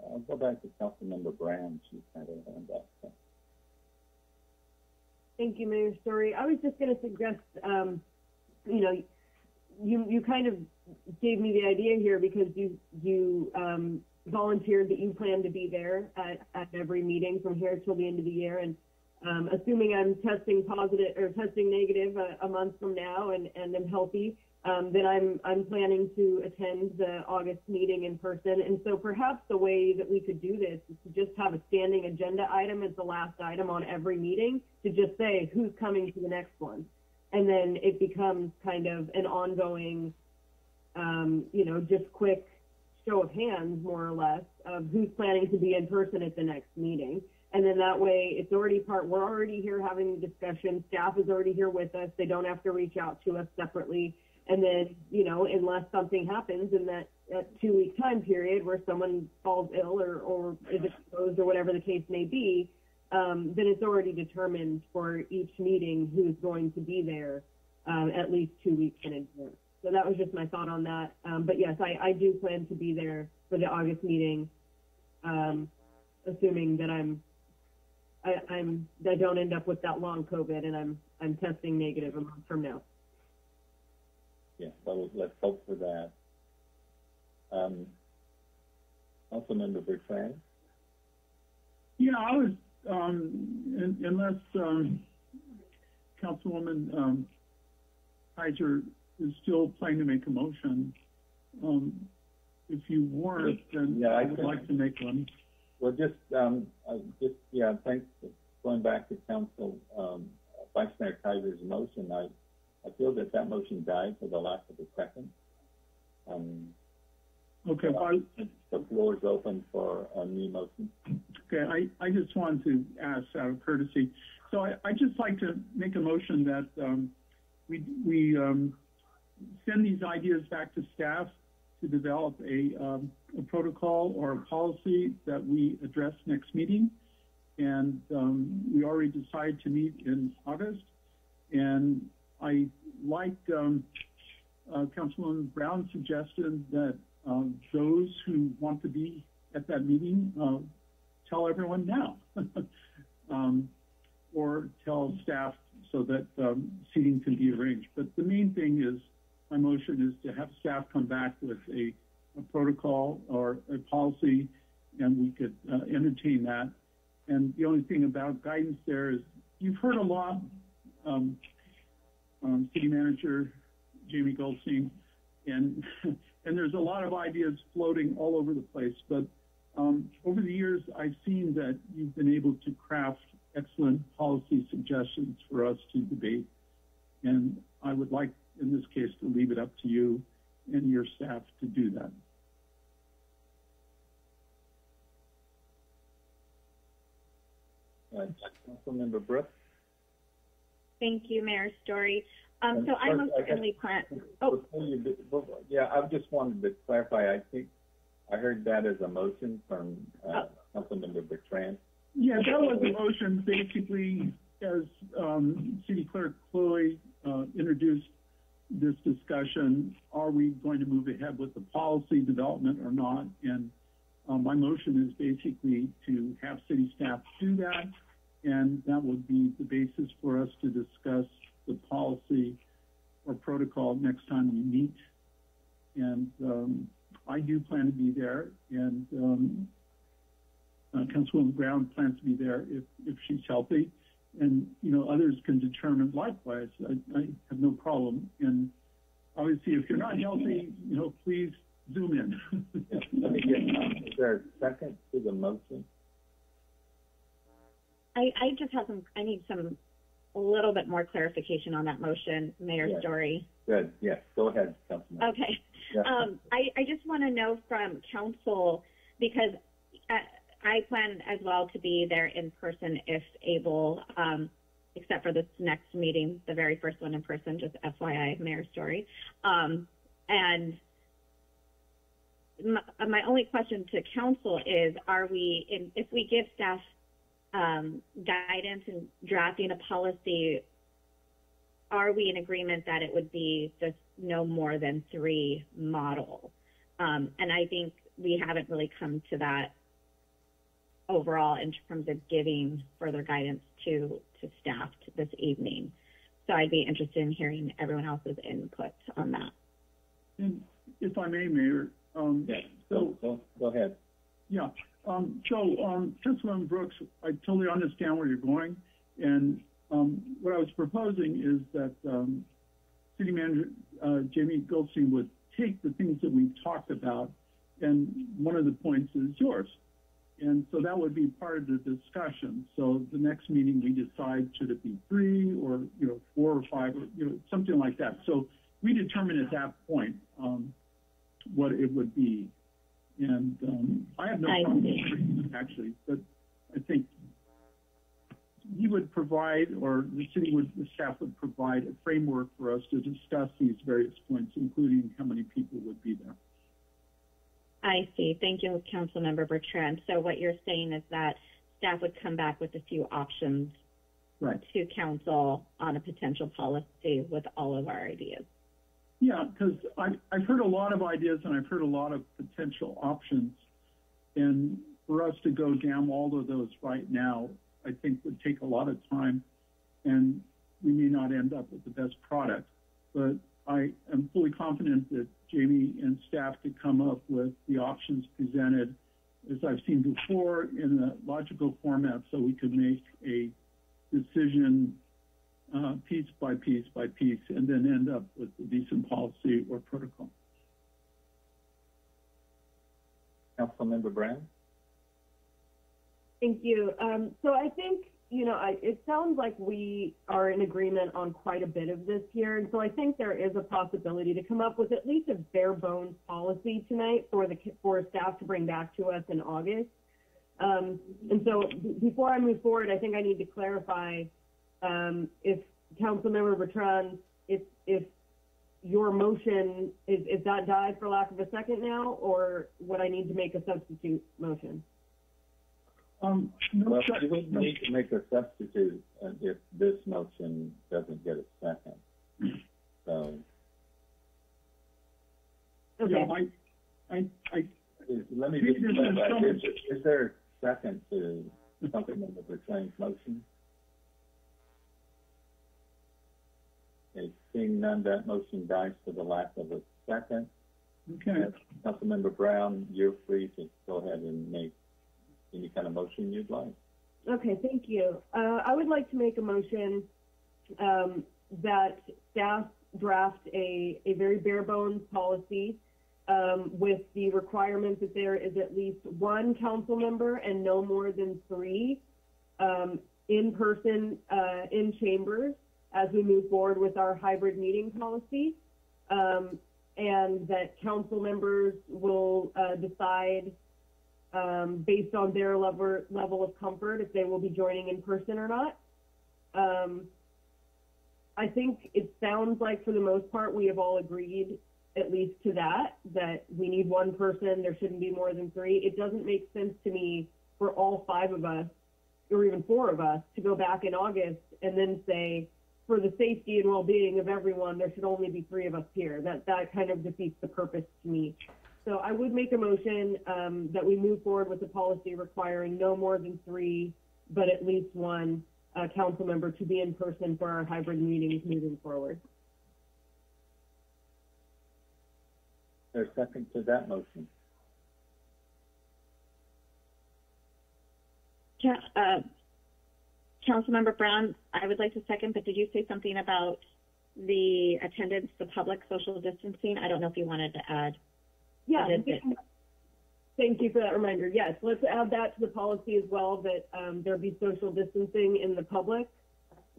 I'll go back to Councilmember Brown. She's had her hand. So. Thank you, Mayor Storey. I was just going to suggest um, you know, you you kind of gave me the idea here because you you um, volunteered that you plan to be there at, at every meeting from here till the end of the year, and um, assuming I'm testing positive or testing negative a, a month from now and and am healthy, um, then I'm I'm planning to attend the August meeting in person. And so perhaps the way that we could do this is to just have a standing agenda item as the last item on every meeting to just say who's coming to the next one, and then it becomes kind of an ongoing, um, you know, just quick show of hands more or less of who's planning to be in person at the next meeting. And then that way it's already part, we're already here having the discussion. Staff is already here with us. They don't have to reach out to us separately. And then, you know, unless something happens in that, that two week time period where someone falls ill or, or is exposed or whatever the case may be, um, then it's already determined for each meeting who's going to be there um, at least two weeks in advance. So that was just my thought on that. Um, but yes, I, I do plan to be there for the August meeting, um, assuming that I'm, I, I'm, I don't end up with that long COVID and I'm, I'm testing negative a month from now. Yeah, well, let's hope for that. Um, Councilmember Bertrand? Yeah, I was, um, un- unless, um, Councilwoman, um, Keiser is still planning to make a motion, um, if you weren't, then Yeah, I I would can- like to make one. Well, just, um, uh, just, yeah, thanks, going back to Council, um, Vice Mayor Keiser's motion, I, I feel that that motion died for the lack of a second. Um, Okay, well, I- the floor is open for a new motion. Okay, I, I just wanted to ask out of courtesy. So I, I just like to make a motion that, um, we, we, um, send these ideas back to staff to develop a, um, a protocol or a policy that we address next meeting. And, um, we already decided to meet in August. And I like, um, uh, Councilwoman Brown's suggestion that, um, those who want to be at that meeting, uh, tell everyone now. [laughs] um, or tell staff so that um, seating can be arranged. But the main thing is, my motion is to have staff come back with a, a protocol or a policy, and we could uh, entertain that. And the only thing about guidance there is, you've heard a lot, um, um, City Manager Jamie Goldstein, and [laughs] and there's a lot of ideas floating all over the place. But um, over the years, I've seen that you've been able to craft excellent policy suggestions for us to debate. And I would like, in this case, to leave it up to you and your staff to do that. Councilmember Brooks? Thank you, Mayor Storey. Um, so I first, most I guess- certainly plan, oh, you Yeah, I just wanted to clarify, I think I heard that as a motion from, uh, Councilmember Bertrand. Yeah, that was a motion basically as um, City Clerk Chloe uh, introduced this discussion. Are we going to move ahead with the policy development or not? And uh, my motion is basically to have city staff do that. And that would be the basis for us to discuss the policy or protocol next time we meet. And um, I do plan to be there. And um, uh, Councilwoman Brown plans to be there if, if she's healthy. And, you know, others can determine likewise. I, I have no problem. And obviously, if you're not healthy, you know, please zoom in. [laughs] Let me get, is there a second to the motion? I, I just have some, I need some, a little bit more clarification on that motion, Mayor. Storey. Good, yes, go ahead, Councilmember. Okay. Yeah. Um, I, I just want to know from council, because I, I plan as well to be there in person if able, um, except for this next meeting, the very first one in person, just FYI, Mayor Storey. Um, and my, my only question to council is, are we, in, if we give staff um, guidance and drafting a policy, are we in agreement that it would be just no more than three model? Um, and I think we haven't really come to that overall in terms of giving further guidance to, to staff this evening. So I'd be interested in hearing everyone else's input on that. And if I may, Mayor, um, Yeah, so, go, go ahead. yeah, um, so, um, Councilman Brooks, I totally understand where you're going. And, um, what I was proposing is that, um, City Manager, uh, Jamie Goldstein would take the things that we've talked about, and one of the points is yours. And so that would be part of the discussion. So the next meeting, we decide, should it be three or, you know, four or five, or, you know, something like that. So we determine at that point, um, what it would be. And, um, I have no I problem, with it, actually, but I think he would provide, or the city would, the staff would provide a framework for us to discuss these various points, including how many people would be there. I see. Thank you, Councilmember Bertrand. So what you're saying is that staff would come back with a few options Right. to council on a potential policy with all of our ideas. Yeah, because I've, heard a lot of ideas and I've heard a lot of potential options. And for us to go down all of those right now, I think would take a lot of time and we may not end up with the best product. But I am fully confident that Jamie and staff could come up with the options presented, as I've seen before, in a logical format so we could make a decision uh, piece by piece by piece, and then end up with a decent policy or protocol. Councilmember Brown? Thank you. Um, so I think, you know, I, it sounds like we are in agreement on quite a bit of this here. And so I think there is a possibility to come up with at least a bare bones policy tonight for the, for staff to bring back to us in August. Um, and so b- before I move forward, I think I need to clarify, um, if Councilmember Bertrand, if, if your motion, is, is that died for lack of a second now, or would I need to make a substitute motion? Um, no, Well, sec- you would no, need to make a substitute uh, if this motion doesn't get a second. So, Okay. yeah, I, I, I, let me There's just some- clarify, is, is there a second to something [laughs] Councilmember Bertrand's motion? Seeing none, that motion dies for the lack of a second. okay. Councilmember Brown, you're free to go ahead and make any kind of motion you'd like. Okay, thank you. Uh, I would like to make a motion, um, that staff draft a, a very bare bones policy, um, with the requirement that there is at least one council member and no more than three, um, in person, uh, in chambers as we move forward with our hybrid meeting policy. Um, and that council members will, uh, decide, um, based on their level, level of comfort, if they will be joining in person or not. Um, I think it sounds like for the most part, we have all agreed at least to that, that we need one person, there shouldn't be more than three. It doesn't make sense to me for all five of us, or even four of us, to go back in August and then say, for the safety and well-being of everyone, there should only be three of us here. That, that kind of defeats the purpose to me. So I would make a motion um, that we move forward with a policy requiring no more than three, but at least one uh, council member to be in person for our hybrid meetings moving forward. There's a second to that motion. Ca- uh, Councilmember Brown, I would like to second, but did you say something about the attendance, the public social distancing? I don't know if you wanted to add. Yeah. Thank you for that reminder. Yes, let's add that to the policy as well, that um, there be social distancing in the public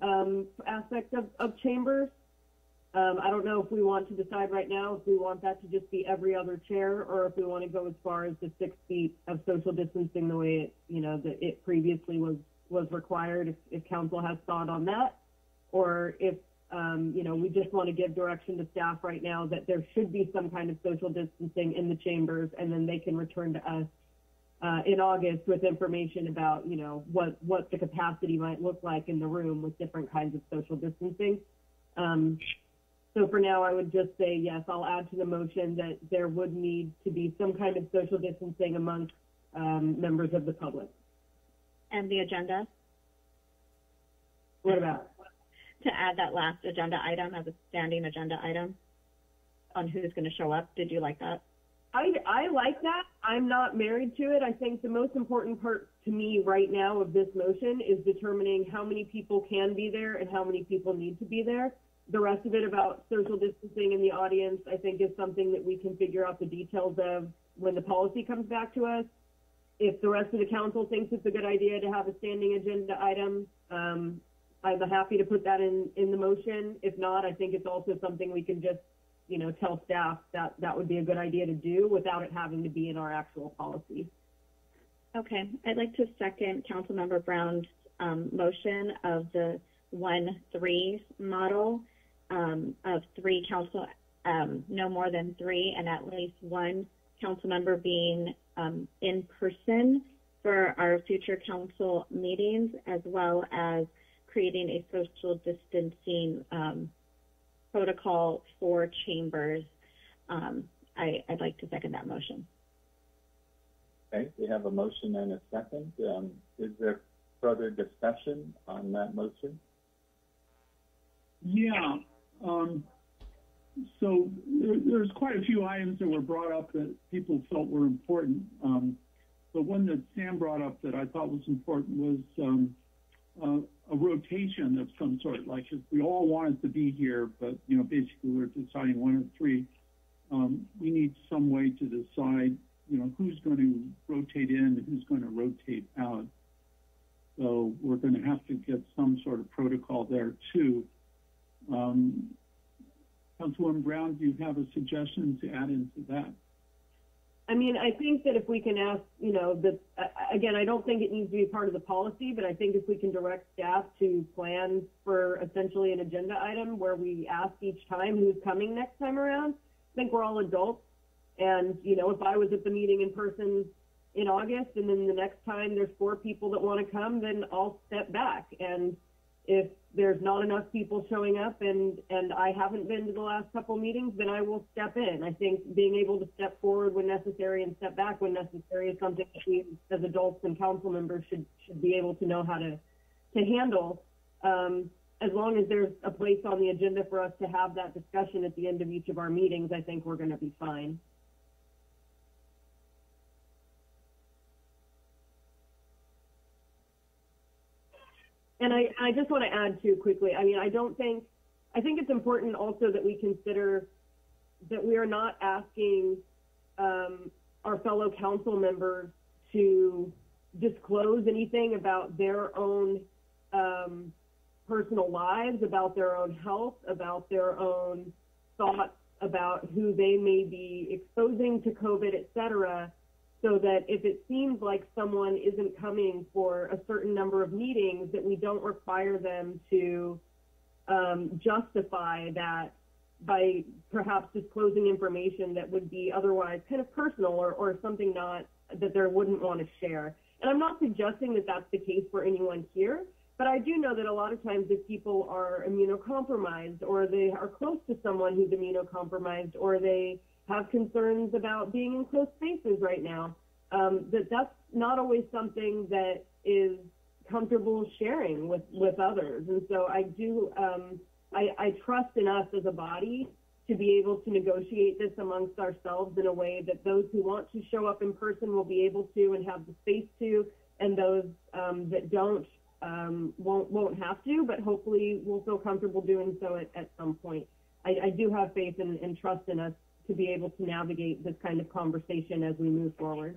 um, aspect of, of chambers. Um, I don't know if we want to decide right now if we want that to just be every other chair or if we want to go as far as the six feet of social distancing the way it, you know, that it previously was, was required, if, if council has thought on that. Or if, um, you know, we just want to give direction to staff right now that there should be some kind of social distancing in the chambers and then they can return to us uh, in August with information about, you know, what, what the capacity might look like in the room with different kinds of social distancing. Um, so for now, I would just say, yes, I'll add to the motion that there would need to be some kind of social distancing amongst um, members of the public. And the agenda? What about? to add that last agenda item as a standing agenda item on who's going to show up. Did you like that? I, I like that. I'm not married to it. I think the most important part to me right now of this motion is determining how many people can be there and how many people need to be there. The rest of it about social distancing in the audience, I think is something that we can figure out the details of when the policy comes back to us. If the rest of the council thinks it's a good idea to have a standing agenda item, um, I'm happy to put that in, in the motion. If not, I think it's also something we can just you know, tell staff that that would be a good idea to do without it having to be in our actual policy. Okay, I'd like to second Councilmember Brown's um, motion of the one three model um, of three council, um, no more than three, and at least one council member being um, in person for our future council meetings, as well as creating a social distancing um, protocol for chambers. Um, I, would like to second that motion. Okay, we have a motion and a second. Um, is there further discussion on that motion? Yeah. Um, so there, there's quite a few items that were brought up that people felt were important. Um, the one that Sam brought up that I thought was important was um, uh, a rotation of some sort. Like if we all wanted to be here, but you know, basically we're deciding one or three. Um, we need some way to decide, you know, who's going to rotate in and who's going to rotate out. So we're going to have to get some sort of protocol there too. Um, Councilwoman Brown, do you have a suggestion to add into that? I mean, I think that if we can ask, you know, the, again, I don't think it needs to be part of the policy, but I think if we can direct staff to plan for essentially an agenda item where we ask each time who's coming next time around, I think we're all adults. And, you know, if I was at the meeting in person in August and then the next time there's four people that want to come, then I'll step back. And if there's not enough people showing up and, and I haven't been to the last couple meetings, then I will step in. I think being able to step forward when necessary and step back when necessary is something that we as adults and council members should, should be able to know how to, to handle. Um, as long as there's a place on the agenda for us to have that discussion at the end of each of our meetings, I think we're going to be fine. And I, I just want to add too quickly. I mean, I don't think, I think it's important also that we consider that we are not asking um, our fellow council members to disclose anything about their own um, personal lives, about their own health, about their own thoughts about who they may be exposing to COVID, et cetera so that if it seems like someone isn't coming for a certain number of meetings, that we don't require them to um, justify that by perhaps disclosing information that would be otherwise kind of personal or, or something not that they wouldn't want to share. And I'm not suggesting that that's the case for anyone here, but I do know that a lot of times if people are immunocompromised or they are close to someone who's immunocompromised or they have concerns about being in close spaces right now. Um, that that's not always something that is comfortable sharing with, with others. And so I do, um, I, I trust in us as a body to be able to negotiate this amongst ourselves in a way that those who want to show up in person will be able to and have the space to, and those um, that don't um, won't won't have to, but hopefully will feel comfortable doing so at, at some point. I, I do have faith and, and trust in us to be able to navigate this kind of conversation as we move forward.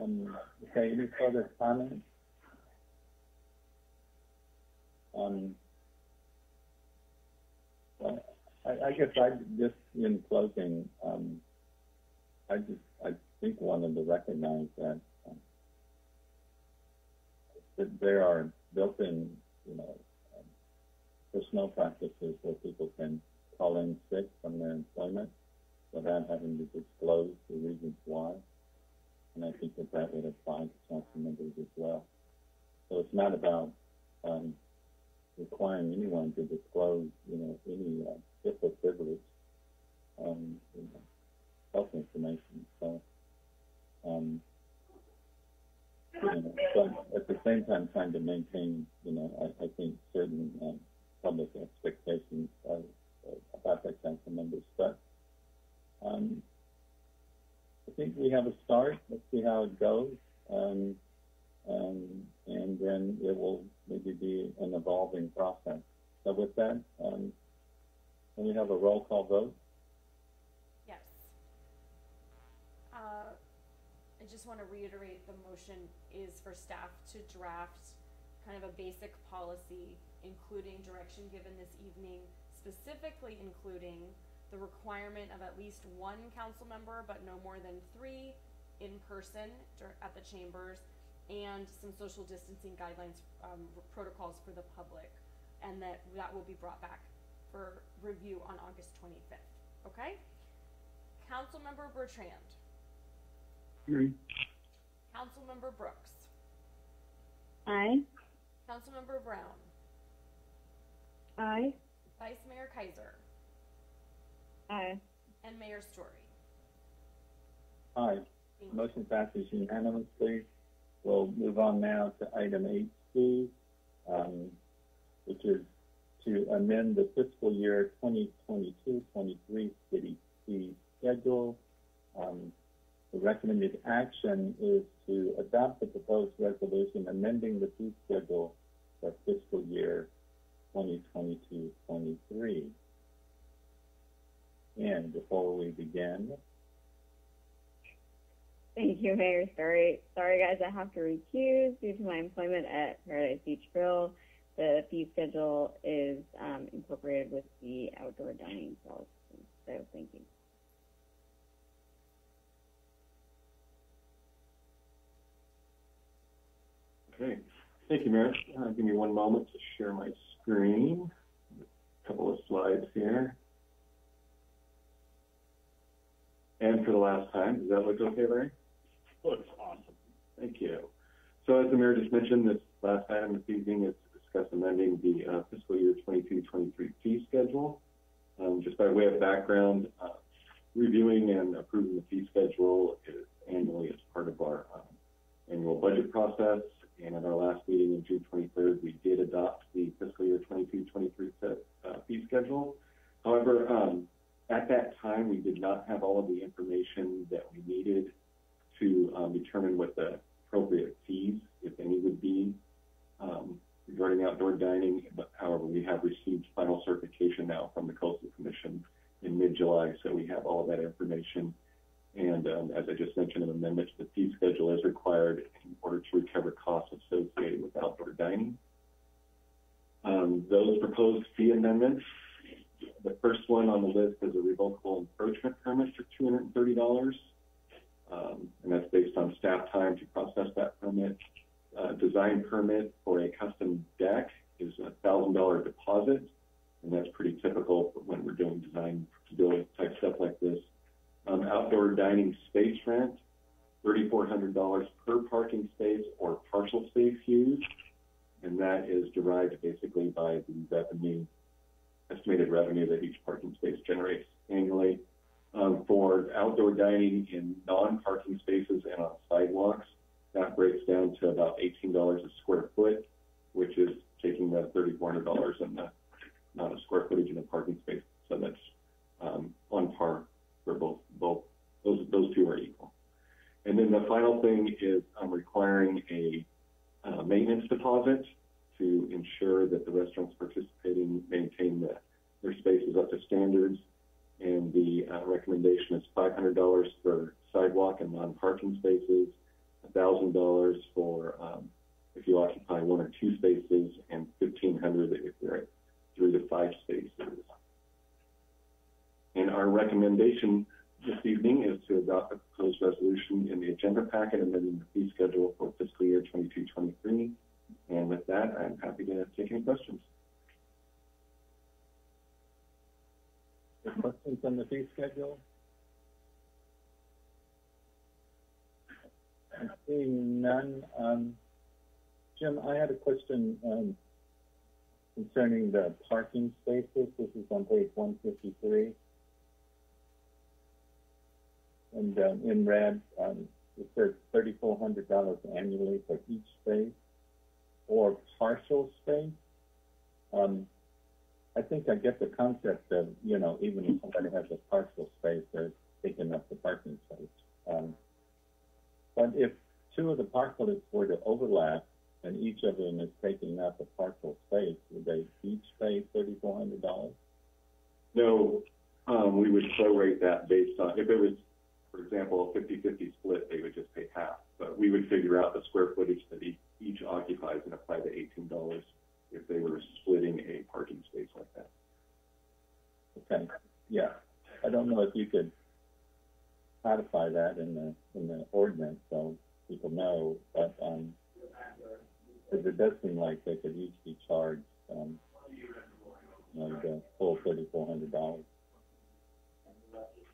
Um, okay, any further comments? Um, I, I guess I just in closing, um, I just, I think wanted to recognize that, um, that there are built-in, you know, um, personnel practices where people can call in sick from their employment without having to disclose the reasons why. And I think that that would apply to council members as well. So it's not about um, requiring anyone to disclose, you know, any uh, HIPAA privilege, um, you know, health information. So, um, you know, but at the same time, trying to maintain, you know, I, I think certain um, public expectations of, of, about that council members. But um, I think we have a start. Let's see how it goes. Um, um, and then it will maybe be an evolving process. So with that, um, can we have a roll call vote? Yes. Uh, I just want to reiterate the motion is for staff to draft kind of a basic policy, including direction given this evening, specifically including the requirement of at least one council member, but no more than three in person at the chambers, and some social distancing guidelines, um, protocols for the public. And that, that will be brought back for review on August twenty-fifth, okay? Councilmember Bertrand, Agree. Councilmember Brooks, Aye. Councilmember Brown, Aye. Vice Mayor Keiser, Aye. and Mayor Storey. Aye. Motion passes unanimously. We'll move on now to item eight C, um, which is to amend the fiscal year 2022-23 city fee schedule. Um, the recommended action is to adopt the proposed resolution amending the fee schedule for fiscal year 2022-23. And before we begin, Thank you, Mayor. Sorry, sorry, guys. I have to recuse due to my employment at Paradise Beach. The fee schedule is um, incorporated with the outdoor dining policy. So, thank you. Okay, thank you, Mayor. Uh, give me one moment to share my screen. A couple of slides here. And for the last time, does that look okay, Larry? Looks awesome. Thank you. So as the mayor just mentioned, this last item this evening is to discuss amending the uh, fiscal year 22-23 fee schedule. Um, just by way of background, uh, reviewing and approving the fee schedule is annually as part of our um, annual budget process. And at our last meeting on June 23rd, we did adopt the fiscal year 22-23 set, uh, fee schedule. However, um, at that time, we did not have all of the information that we needed to um, determine what the appropriate fees, if any, would be um, regarding outdoor dining. But however, we have received final certification now from the Coastal Commission in mid-July, so we have all of that information. And um, as I just mentioned, an amendment to the fee schedule is required in order to recover costs associated with outdoor dining. Um, those proposed fee amendments, the first one on the list is a revocable encroachment permit for $230. Um, and that's based on staff time to process that permit. Uh, design permit for a custom deck is a thousand dollar deposit, and that's pretty typical when we're doing design build type stuff like this. Um, outdoor dining space rent, thirty-four hundred dollars per parking space or partial space used, and that is derived basically by the revenue, estimated revenue that each parking space generates annually um, for outdoor dining in non-parking spaces and on sidewalks. That breaks down to about $18 a square foot, which is taking the $3,400 and the amount of square footage in a parking space. So that's um, on par for both both those those two are equal. And then the final thing is I'm requiring a uh, maintenance deposit to ensure that the restaurants participating maintain the, their spaces up to standards and the uh, recommendation is $500 for sidewalk and non-parking spaces, $1,000 for um, if you occupy one or two spaces, and 1,500 if you're at three to five spaces. And our recommendation this evening is to adopt the proposed resolution in the agenda packet amending the fee schedule for fiscal year 22-23. And with that, I'm happy to take any questions. Any questions on the fee schedule? I see none. Um, Jim, I had a question. Um, concerning the parking spaces. This is on page one fifty-three. And, um, in red, um, it says thirty-four hundred dollars annually for each space or partial space. Um, I think I get the concept of, you know, even if somebody has a partial space, they're taking up the parking space. Um, but if two of the parklets were to overlap and each of them is taking up a partial space, would they each pay thirty-four hundred dollars? No, um, we would prorate that based on, if it was, for example, a 50-50 split, they would just pay half. But we would figure out the square footage that each, occupies and apply the eighteen dollars if they were splitting a parking space like that. Okay, yeah. I don't know if you could codify that in the, in the ordinance, so people know, but, um, it does seem like they could each be charged, um, you know, the full thirty-four hundred dollars.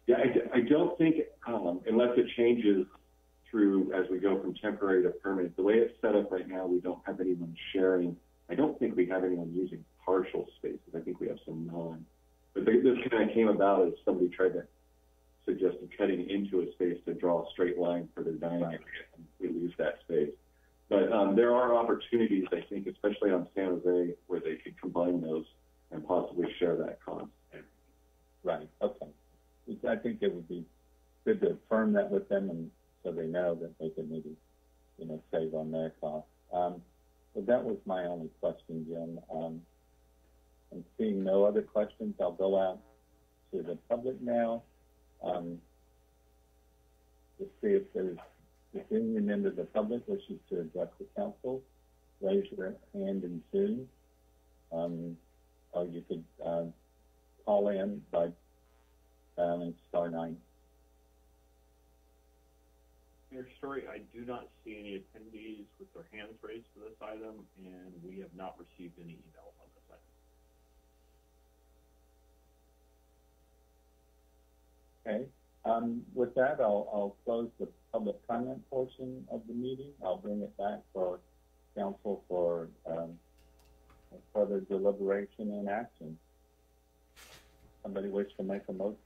Yeah, I, I don't think, um, unless it changes through, as we go from temporary to permanent, the way it's set up right now, we don't have anyone sharing. I don't think we have anyone using partial spaces. I think we have some non. But they, this kind of came about as somebody tried to suggest cutting into a space to draw a straight line for their dining area, and we lose that space. But, um, there are opportunities, I think, especially on San Jose, where they could combine those and possibly share that cost. Right, okay. I think it would be good to affirm that with them and so they know that they can maybe, you know, save on their costs. Um, but that was my only question, Jim. Um, and seeing no other questions, I'll go out to the public now. Um, to see if there's, if any member of the public wishes to address the council, raise your hand in Zoom. Um, or you could, um, call in by dialing star nine. Mayor Storey, I do not see any attendees with their hands raised for this item, and we have not received any emails on this item. Okay, um, with that, I'll, I'll close the public comment portion of the meeting. I'll bring it back for council for, um, further deliberation and action. Somebody wish to make a motion?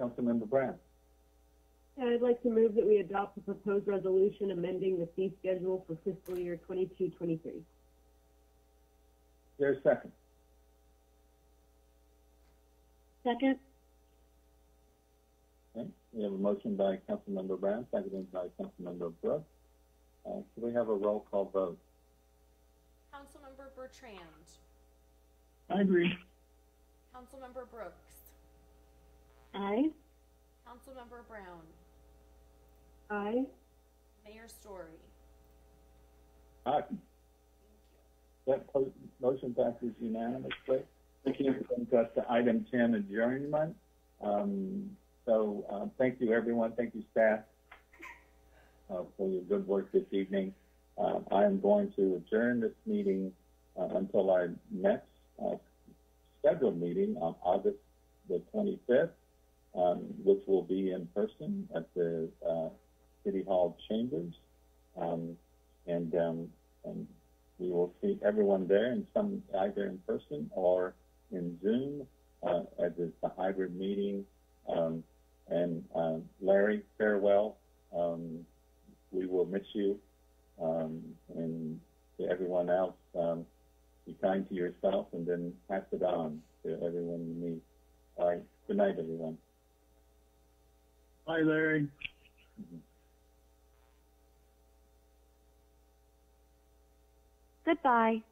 Councilmember Brown, Yeah, I'd like to move that we adopt the proposed resolution amending the fee schedule for fiscal year 22-23. there's a second. Second? Okay, we have a motion by Councilmember Brown, seconded by Councilmember Brooks. Uh, could we have a roll call vote? Councilmember Bertrand, I agree. Councilmember Brooks, Aye. Councilmember Brown, Aye. Mayor Storey. Aye. That po- motion passes unanimously. Thank you. Brings us to item ten, adjournment. Um, so, uh, thank you, everyone. Thank you, staff, uh, for your good work this evening. Uh, I am going to adjourn this meeting, uh, until our next, uh, scheduled meeting on August the twenty-fifth, um, which will be in person at the, uh, City Hall Chambers. Um, and, um, and we will see everyone there in some, either in person or in Zoom, uh, as it's a hybrid meeting. Um, and, um, Larry, farewell. Um, we will miss you. Um, and to everyone else, um, be kind to yourself and then pass it on to everyone you meet. All right. Good night, everyone. Bye, Larry. Goodbye.